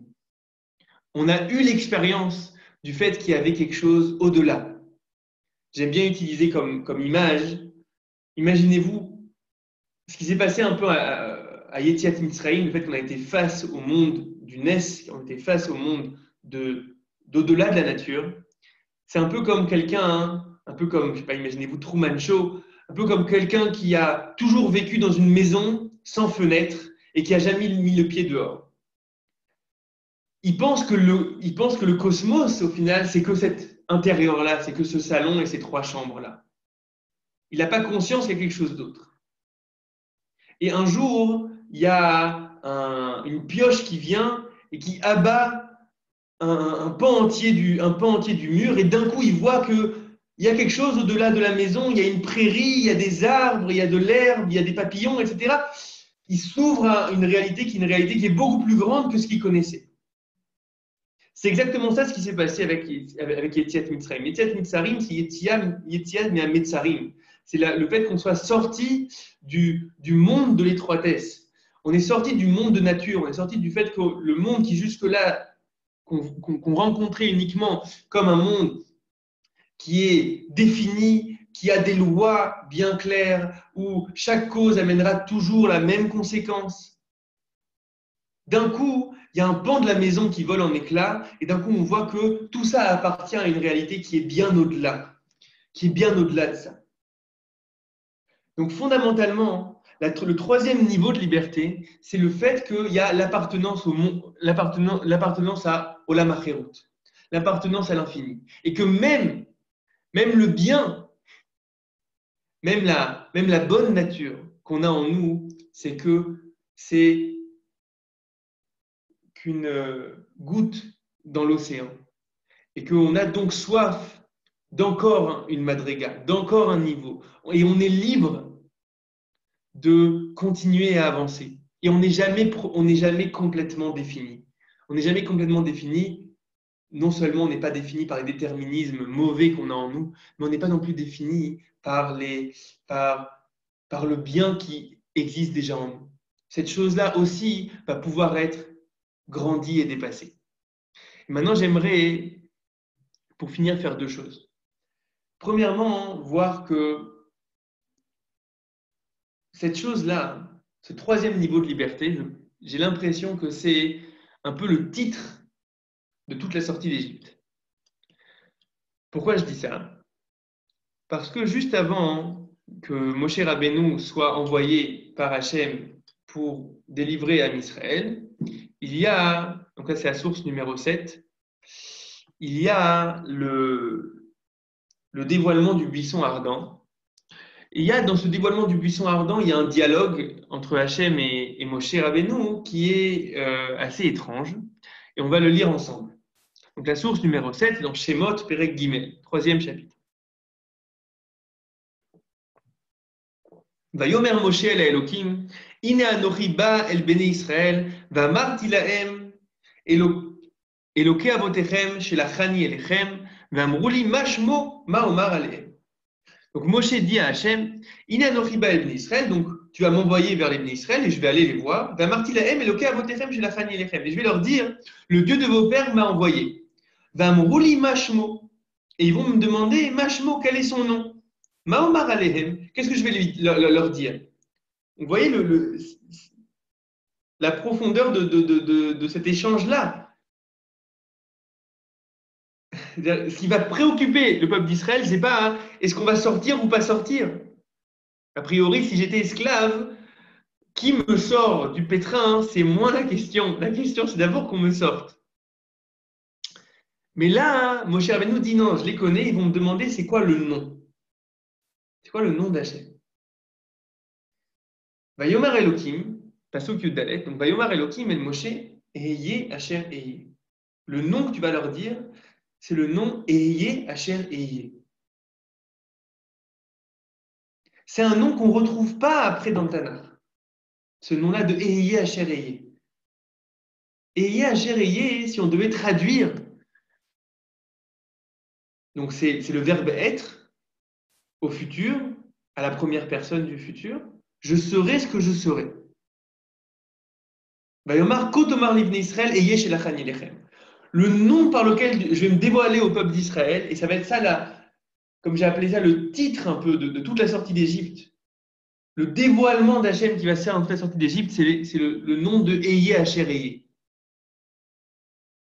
On a eu l'expérience du fait qu'il y avait quelque chose au-delà. J'aime bien utiliser comme, image, imaginez-vous ce qui s'est passé un peu à, à Yetiat Mitzrayim, le fait qu'on a été face au monde du Nes, qu'on a été face au monde d'au-delà de la nature, c'est un peu comme quelqu'un, hein, un peu comme, je sais pas, imaginez-vous Truman Show, un peu comme quelqu'un qui a toujours vécu dans une maison sans fenêtre et qui a jamais mis le pied dehors. Il pense que le, il pense que le cosmos, au final, c'est que cet intérieur-là, c'est que ce salon et ces trois chambres-là. Il n'a pas conscience qu'il y a quelque chose d'autre. Et un jour, il y a une pioche qui vient et qui abat un, pan entier du, un pan entier du mur et d'un coup il voit qu'il y a quelque chose au-delà de la maison, il y a une prairie, il y a des arbres, il y a de l'herbe, il y a des papillons, etc. il s'ouvre à une réalité qui est une réalité qui est beaucoup plus grande que ce qu'il connaissait. C'est exactement ça ce qui s'est passé avec, avec Yetiat Mitzrayim. Yetiat Mitzrayim, c'est Yetiat Mitzrayim. C'est le fait qu'on soit sorti du, du monde de l'étroitesse. On est sorti du monde de nature, on est sorti du fait que le monde qui jusque-là, qu'on rencontrait uniquement comme un monde qui est défini, qui a des lois bien claires, où chaque cause amènera toujours la même conséquence. D'un coup, il y a un pan de la maison qui vole en éclats, et d'un coup, on voit que tout ça appartient à une réalité qui est bien au-delà, qui est bien au-delà de ça. Donc fondamentalement, le troisième niveau de liberté, c'est le fait qu'il y a l'appartenance au monde, l'appartenance à Olam l'appartenance à l'infini, et que même, même le bien, même la, même la bonne nature qu'on a en nous, c'est que c'est qu'une goutte dans l'océan, et qu'on a donc soif d'encore une madriga, d'encore un niveau, et on est libre de continuer à avancer. Et on n'est jamais, jamais complètement défini. On n'est jamais complètement défini. Non seulement on n'est pas défini par les déterminismes mauvais qu'on a en nous, mais on n'est pas non plus défini par, les, par, par le bien qui existe déjà en nous. Cette chose-là aussi va pouvoir être grandie et dépassée. maintenant, j'aimerais, pour finir, faire deux choses. Premièrement, voir que cette chose-là, ce troisième niveau de liberté, j'ai l'impression que c'est un peu le titre de toute la sortie d'Égypte. Pourquoi je dis ça? Parce que juste avant que Moshe Rabbeinu soit envoyé par Hachem pour délivrer à Israël, il y a, donc là c'est la source numéro 7, il y a le, le dévoilement du buisson ardent il y a dans ce dévoilement du buisson ardent, il y a un dialogue entre Hachem et, et Moshe Rabbeinu qui est euh, assez étrange. Et on va le lire ensemble. Donc la source numéro 7 est dans Shemot Perek Gimel, troisième chapitre. Vayomer Moshe el Elohim, Ine Anochi ba el Bene Israël, va Vamarti lahem, Eloke avotechem, Shelachani elechem, Vamruli mashmo maomar alehem. Donc Moshe dit à Hachem, Israël, donc tu vas m'envoyer vers les Israël et je vais aller les voir. Et je vais leur dire, le Dieu de vos pères m'a envoyé. Et ils vont me demander, Mashmo, quel est son nom? Qu'est-ce que je vais leur, dire? Vous voyez la profondeur de, de cet échange-là. Ce qui va préoccuper le peuple d'Israël, c'est pas hein, est-ce qu'on va sortir ou pas sortir. A priori, si j'étais esclave, qui me sort du pétrin, c'est moins la question. La question, c'est d'abord qu'on me sorte. Mais là, Moshe nous dit non, je les connais, ils vont me demander c'est quoi le nom? C'est quoi le nom d'Hachem? Vayomar Elohim, Pasuk Yudalet, donc Vayomar Elohim et Moshe, Eye Asher Eye. Le nom que tu vas leur dire, c'est le nom Eye Asher Eye. C'est un nom qu'on ne retrouve pas après dans le Tanakh. Ce nom-là de Eye Asher Eye. Eye Asher Eye, si on devait traduire, donc c'est le verbe être au futur, à la première personne du futur, je serai ce que je serai. Kotomar Israël Shelachan le nom par lequel je vais me dévoiler au peuple d'Israël, et ça va être ça, comme j'ai appelé ça, le titre un peu de, toute la sortie d'Égypte. Le dévoilement d'Hachem qui va se faire en toute la sortie d'Égypte, c'est le, nom de Eye Hacher Eye.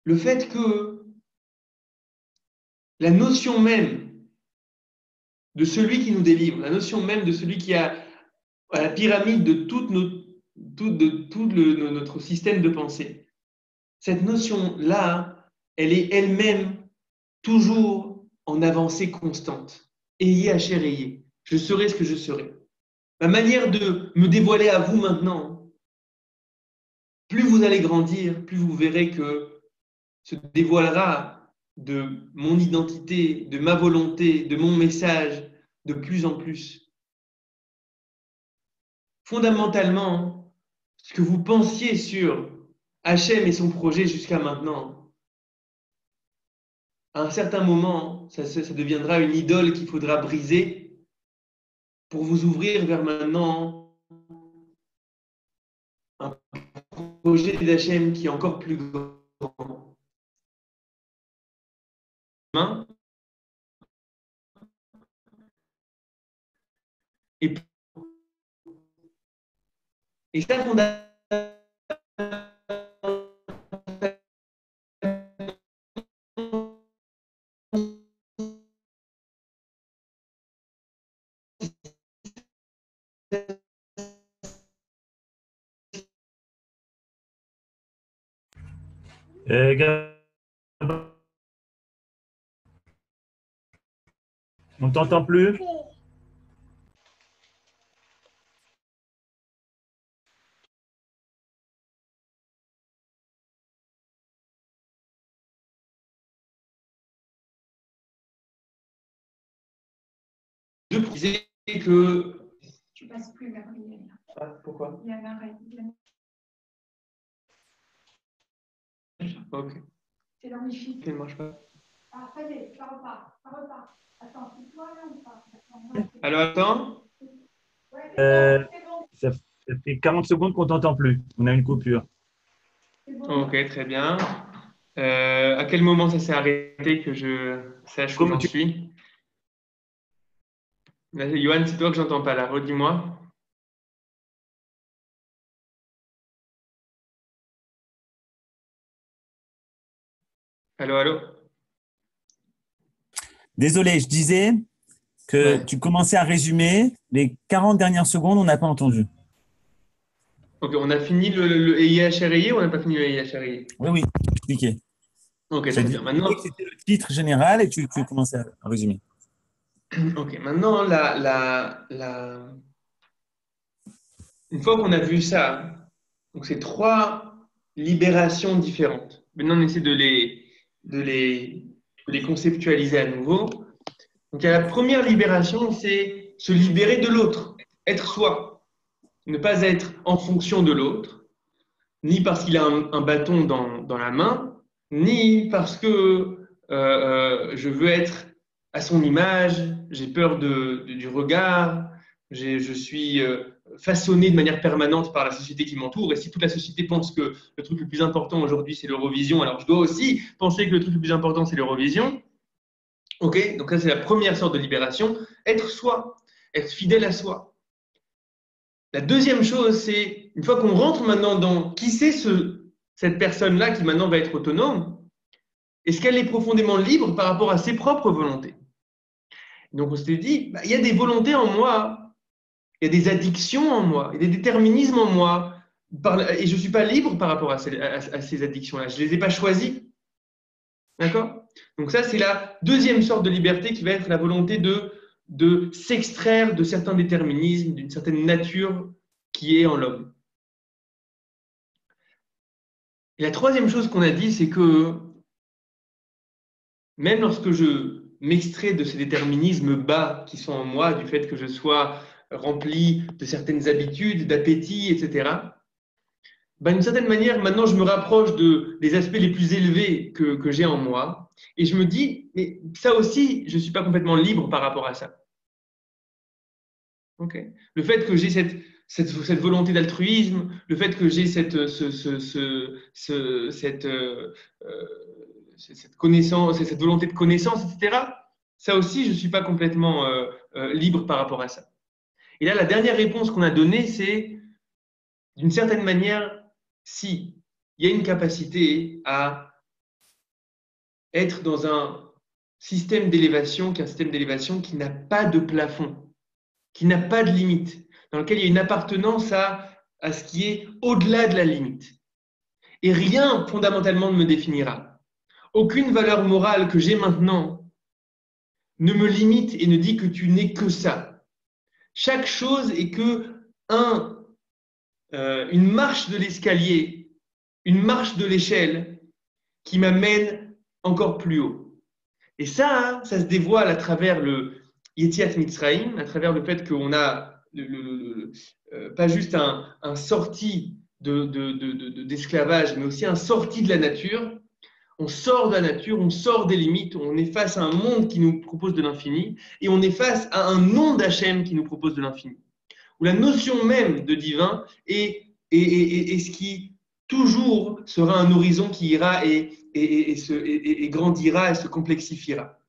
Le fait que la notion même de celui qui nous délivre, la notion même de celui qui a la pyramide de tout notre système de pensée, cette notion-là, elle est elle-même toujours en avancée constante. Ayez à chérir, je serai ce que je serai. Ma manière de me dévoiler à vous maintenant, plus vous allez grandir, plus vous verrez que se dévoilera de mon identité, de ma volonté, de mon message de plus en plus. Fondamentalement, ce que vous pensiez sur Hachem et son projet jusqu'à maintenant, à un certain moment, ça, deviendra une idole qu'il faudra briser pour vous ouvrir vers maintenant un projet d'Hachem qui est encore plus grand. Et, ça, on on ne t'entend plus? Je disais que. Tu passes plus, Gabriel. Ah, pourquoi? Il y a un arrêt. Ok. C'est dans chiffres. Elle ne marche pas. Ah, ça y est, ça repart. Ça repart. Attends, c'est toi là ou pas? Alors, attends. Ouais, Euh, c'est bon, ça, ça fait 40 secondes qu'on t'entend plus. On a une coupure. bon. Ok, très bien. Euh, à quel moment ça s'est arrêté que je sache où Comme j'en tu- suis? Johan, c'est toi que j'entends pas là. Redis-moi. Allô, allô Désolé, je disais que Ouais. tu commençais à résumer. Les 40 dernières secondes, on n'a pas entendu. Ok, on a fini le, le EIHRI ou on n'a pas fini le EIHRI Oui, oui, expliquez. Ok, dit bien. Maintenant, c'était le titre général et tu, tu commençais à à résumer. Ok, maintenant, la, la, la... une fois qu'on a vu ça, donc c'est trois libérations différentes. Maintenant, on essaie de les, de les, conceptualiser à nouveau. Donc, la première libération, c'est se libérer de l'autre, être soi, ne pas être en fonction de l'autre, ni parce qu'il a un, bâton dans, la main, ni parce que euh, euh, je veux être à son image, j'ai peur du regard, je suis euh, façonné de manière permanente par la société qui m'entoure. Et si toute la société pense que le truc le plus important aujourd'hui, c'est l'Eurovision, alors je dois aussi penser que le truc le plus important, c'est l'Eurovision. Ok, donc ça, c'est la première sorte de libération. Être soi, être fidèle à soi. La deuxième chose, c'est une fois qu'on rentre maintenant dans qui c'est ce, cette personne-là qui maintenant va être autonome, est-ce qu'elle est profondément libre par rapport à ses propres volontés? Donc on s'était dit, bah, il y a des volontés en moi, il y a des addictions en moi, il y a des déterminismes en moi, et je ne suis pas libre par rapport à ces, à- à ces addictions-là, je ne les ai pas choisies. D'accord? Donc ça, c'est la deuxième sorte de liberté qui va être la volonté de, de s'extraire de certains déterminismes, d'une certaine nature qui est en l'homme. Et la troisième chose qu'on a dit, c'est que même lorsque je m'extrais de ces déterminismes bas qui sont en moi, du fait que je sois rempli de certaines habitudes, d'appétit, etc., ben, d'une certaine manière, maintenant, je me rapproche de, des aspects les plus élevés que, j'ai en moi. Et je me dis, mais ça aussi, je ne suis pas complètement libre par rapport à ça. Ok Le fait que j'ai cette, volonté d'altruisme, le fait que j'ai cette, ce, ce, ce, ce- cette, euh, euh, connaissance, cette volonté de connaissance, etc., ça aussi, je ne suis pas complètement euh, libre par rapport à ça. Et là, la dernière réponse qu'on a donnée, c'est d'une certaine manière, si il y a une capacité à être dans un système d'élévation qui système d'élévation qui n'a pas de plafond, qui n'a pas de limite, dans lequel il y a une appartenance à, à ce qui est au-delà de la limite. Et rien fondamentalement ne me définira. Aucune valeur morale que j'ai maintenant ne me limite et ne dit que tu n'es que ça. Chaque chose est que euh, une marche de l'escalier, une marche de l'échelle qui m'amène encore plus haut. Et ça, ça se dévoile à travers le Yetiat Mitzrayim, à travers le fait qu'on a euh, pas juste un sorti d'esclavage, mais aussi un sorti de la nature. On sort de la nature, on sort des limites, on est face à un monde qui nous propose de l'infini, et on est face à un nom d'Hachem qui nous propose de l'infini. La notion même de divin est, est, ce qui toujours sera un horizon qui ira et, grandira et se complexifiera.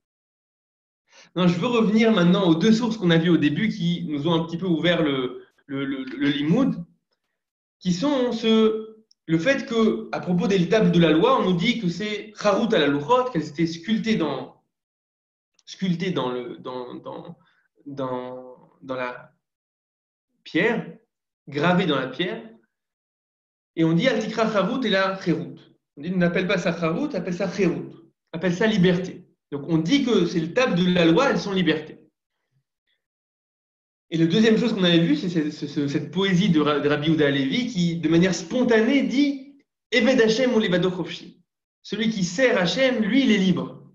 Non, je veux revenir maintenant aux deux sources qu'on a vues au début qui nous ont un petit peu ouvert le, le, qui sont ce, le fait que, à propos des tables de la loi, on nous dit que c'est Harut à la Luchot, qu'elles étaient sculptées dans, la pierre, gravées dans la pierre, et on dit Altikra Harut et la Cherut. On dit, n'appelle pas ça Harut, appelle ça Cherut, appelle ça liberté. Donc on dit que c'est le table de la loi, elles sont liberté. Et la deuxième chose qu'on avait vue, c'est cette, poésie de, Rabbi Ouda Levi qui, de manière spontanée, dit Eved Hashem ou Celui qui sert Hashem, lui, il est libre.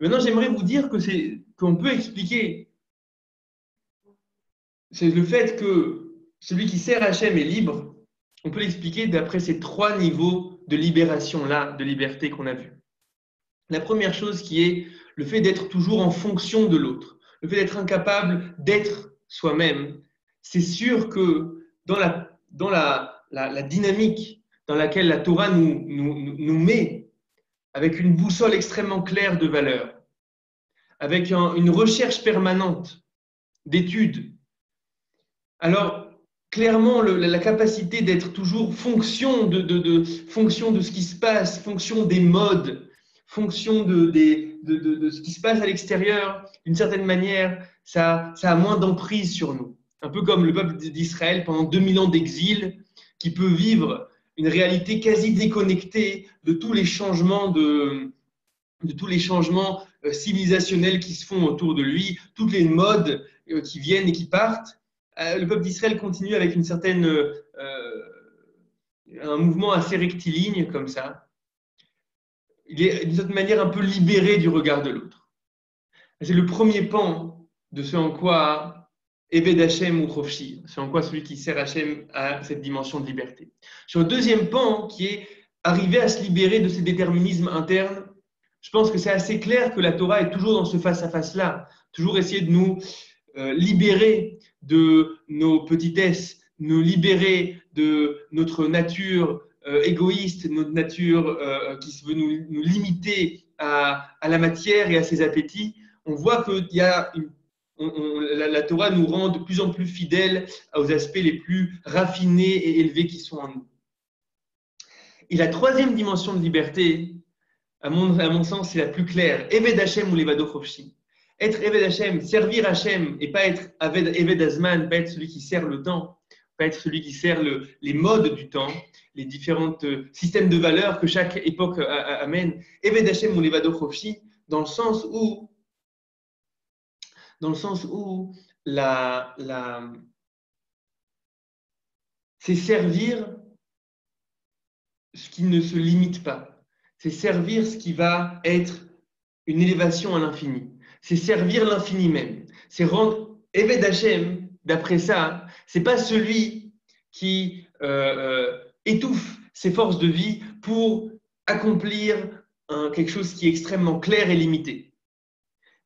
Maintenant, j'aimerais vous dire que c'est qu'on peut expliquer c'est le fait que celui qui sert Hachem est libre, on peut l'expliquer d'après ces trois niveaux de libération-là, de liberté qu'on a vus. La première chose qui est le fait d'être toujours en fonction de l'autre, le fait d'être incapable d'être soi-même, c'est sûr que dans la, dans la, la, dynamique dans laquelle la Torah nous, nous, nous, met, avec une boussole extrêmement claire de valeurs, avec une recherche permanente d'études, alors clairement la, capacité d'être toujours fonction de, de, de, fonction de ce qui se passe, fonction des modes, fonction de, de ce qui se passe à l'extérieur, d'une certaine manière, ça, a moins d'emprise sur nous. Un peu comme le peuple d'Israël pendant 2000 ans d'exil, qui peut vivre une réalité quasi déconnectée de tous les changements de tous les changements euh, civilisationnels qui se font autour de lui, toutes les modes euh, qui viennent et qui partent. Euh, le peuple d'Israël continue avec une certaine, un mouvement assez rectiligne comme ça. Il est d'une certaine manière un peu libéré du regard de l'autre. C'est le premier pan de ce en quoi Ebed Hashem ou Chofshi, ce en quoi celui qui sert Hashem a cette dimension de liberté. Sur le deuxième pan qui est arriver à se libérer de ces déterminismes internes, je pense que c'est assez clair que la Torah est toujours dans ce face-à-face-là, toujours essayer de nous euh, libérer de nos petitesses, nous libérer de notre nature euh, égoïste, notre nature euh, qui veut nous, limiter à, à, la matière et à ses appétits. On voit qu'il y a une, la, la, Torah nous rend de plus en plus fidèles aux aspects les plus raffinés et élevés qui sont en nous. Et la troisième dimension de liberté, à mon, sens, c'est la plus claire. Eved Hashem ou Levado. Être Eved Hashem, servir Hashem et pas être Eved Azman, pas être celui qui sert le temps, pas être celui qui sert le, les modes du temps, les différents euh, systèmes de valeurs que chaque époque amène. Eved Hashem ou Levado Chofshi, dans le sens où, dans le sens où c'est servir ce qui ne se limite pas c'est servir ce qui va être une élévation à l'infini. C'est servir l'infini même. C'est rendre Eved Hashem, d'après ça, c'est pas celui qui euh, euh, étouffe ses forces de vie pour accomplir quelque chose qui est extrêmement clair et limité.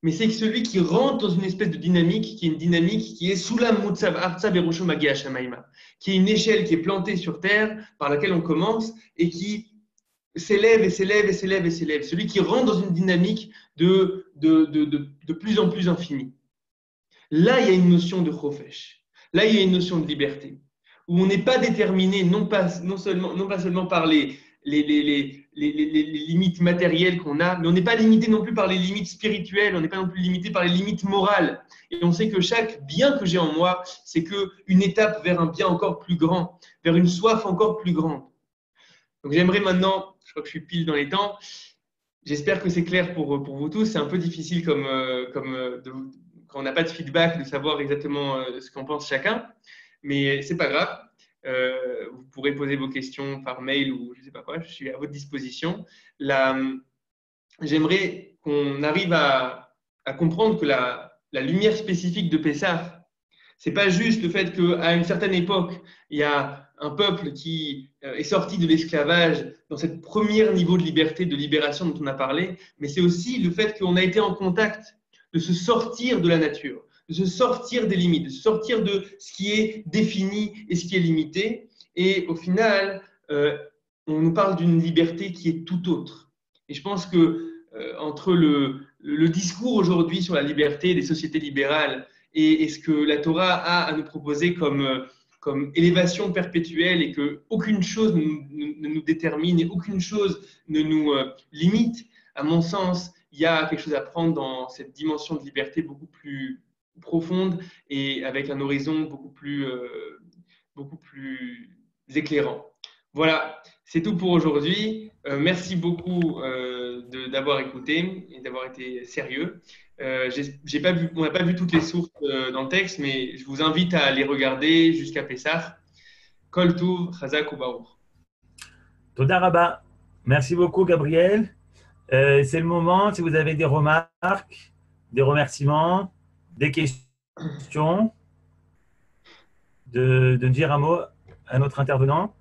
Mais c'est celui qui rentre dans une espèce de dynamique qui est une dynamique qui est sous la Mutsav Artsav qui est une échelle qui est plantée sur terre par laquelle on commence et qui s'élève et s'élève et s'élève et s'élève. Celui qui rentre dans une dynamique de, plus en plus infinie. Là, il y a une notion de chofesh. Là, il y a une notion de liberté. Où on n'est pas déterminé non pas, non, seulement, non pas par les, les, les, les limites matérielles qu'on a, mais on n'est pas limité non plus par les limites spirituelles, on n'est pas non plus limité par les limites morales. Et on sait que chaque bien que j'ai en moi, c'est qu'une étape vers un bien encore plus grand, vers une soif encore plus grande. Donc j'aimerais maintenant crois que je suis pile dans les temps. J'espère que c'est clair pour, pour vous tous. C'est un peu difficile comme, euh, comme euh, quand on n'a pas de feedback de savoir exactement euh, ce qu'en pense chacun, mais c'est pas grave. Vous pourrez poser vos questions par mail ou je sais pas quoi. Je suis à votre disposition. J'aimerais qu'on arrive à, comprendre que la, lumière spécifique de Pessah, c'est pas juste le fait qu'à une certaine époque, il y a un peuple qui euh, est sorti de l'esclavage dans cette première niveau de liberté, de libération dont on a parlé, mais c'est aussi le fait qu'on a été en contact de se sortir de la nature, de se sortir des limites, de se sortir de ce qui est défini et ce qui est limité. Et au final, euh, on nous parle d'une liberté qui est tout autre. Et je pense que euh, entre le, discours aujourd'hui sur la liberté des sociétés libérales et, ce que la Torah a à nous proposer comme comme élévation perpétuelle et que aucune chose ne nous, ne nous détermine et aucune chose ne nous euh, limite, à mon sens, il y a quelque chose à prendre dans cette dimension de liberté beaucoup plus profonde et avec un horizon beaucoup plus, euh, beaucoup plus éclairant. Voilà, c'est tout pour aujourd'hui. Euh, merci beaucoup euh, d'avoir écouté et d'avoir été sérieux. Euh, pas vu, on n'a pas vu toutes les sources euh, dans le texte, mais je vous invite à les regarder jusqu'à Pessah. Kol Tuv, Chazak ou Baruch. Toda Rabba. Merci beaucoup, Gabriel. C'est le moment, si vous avez des remarques, des remerciements, des questions, de, de dire un mot à notre intervenant.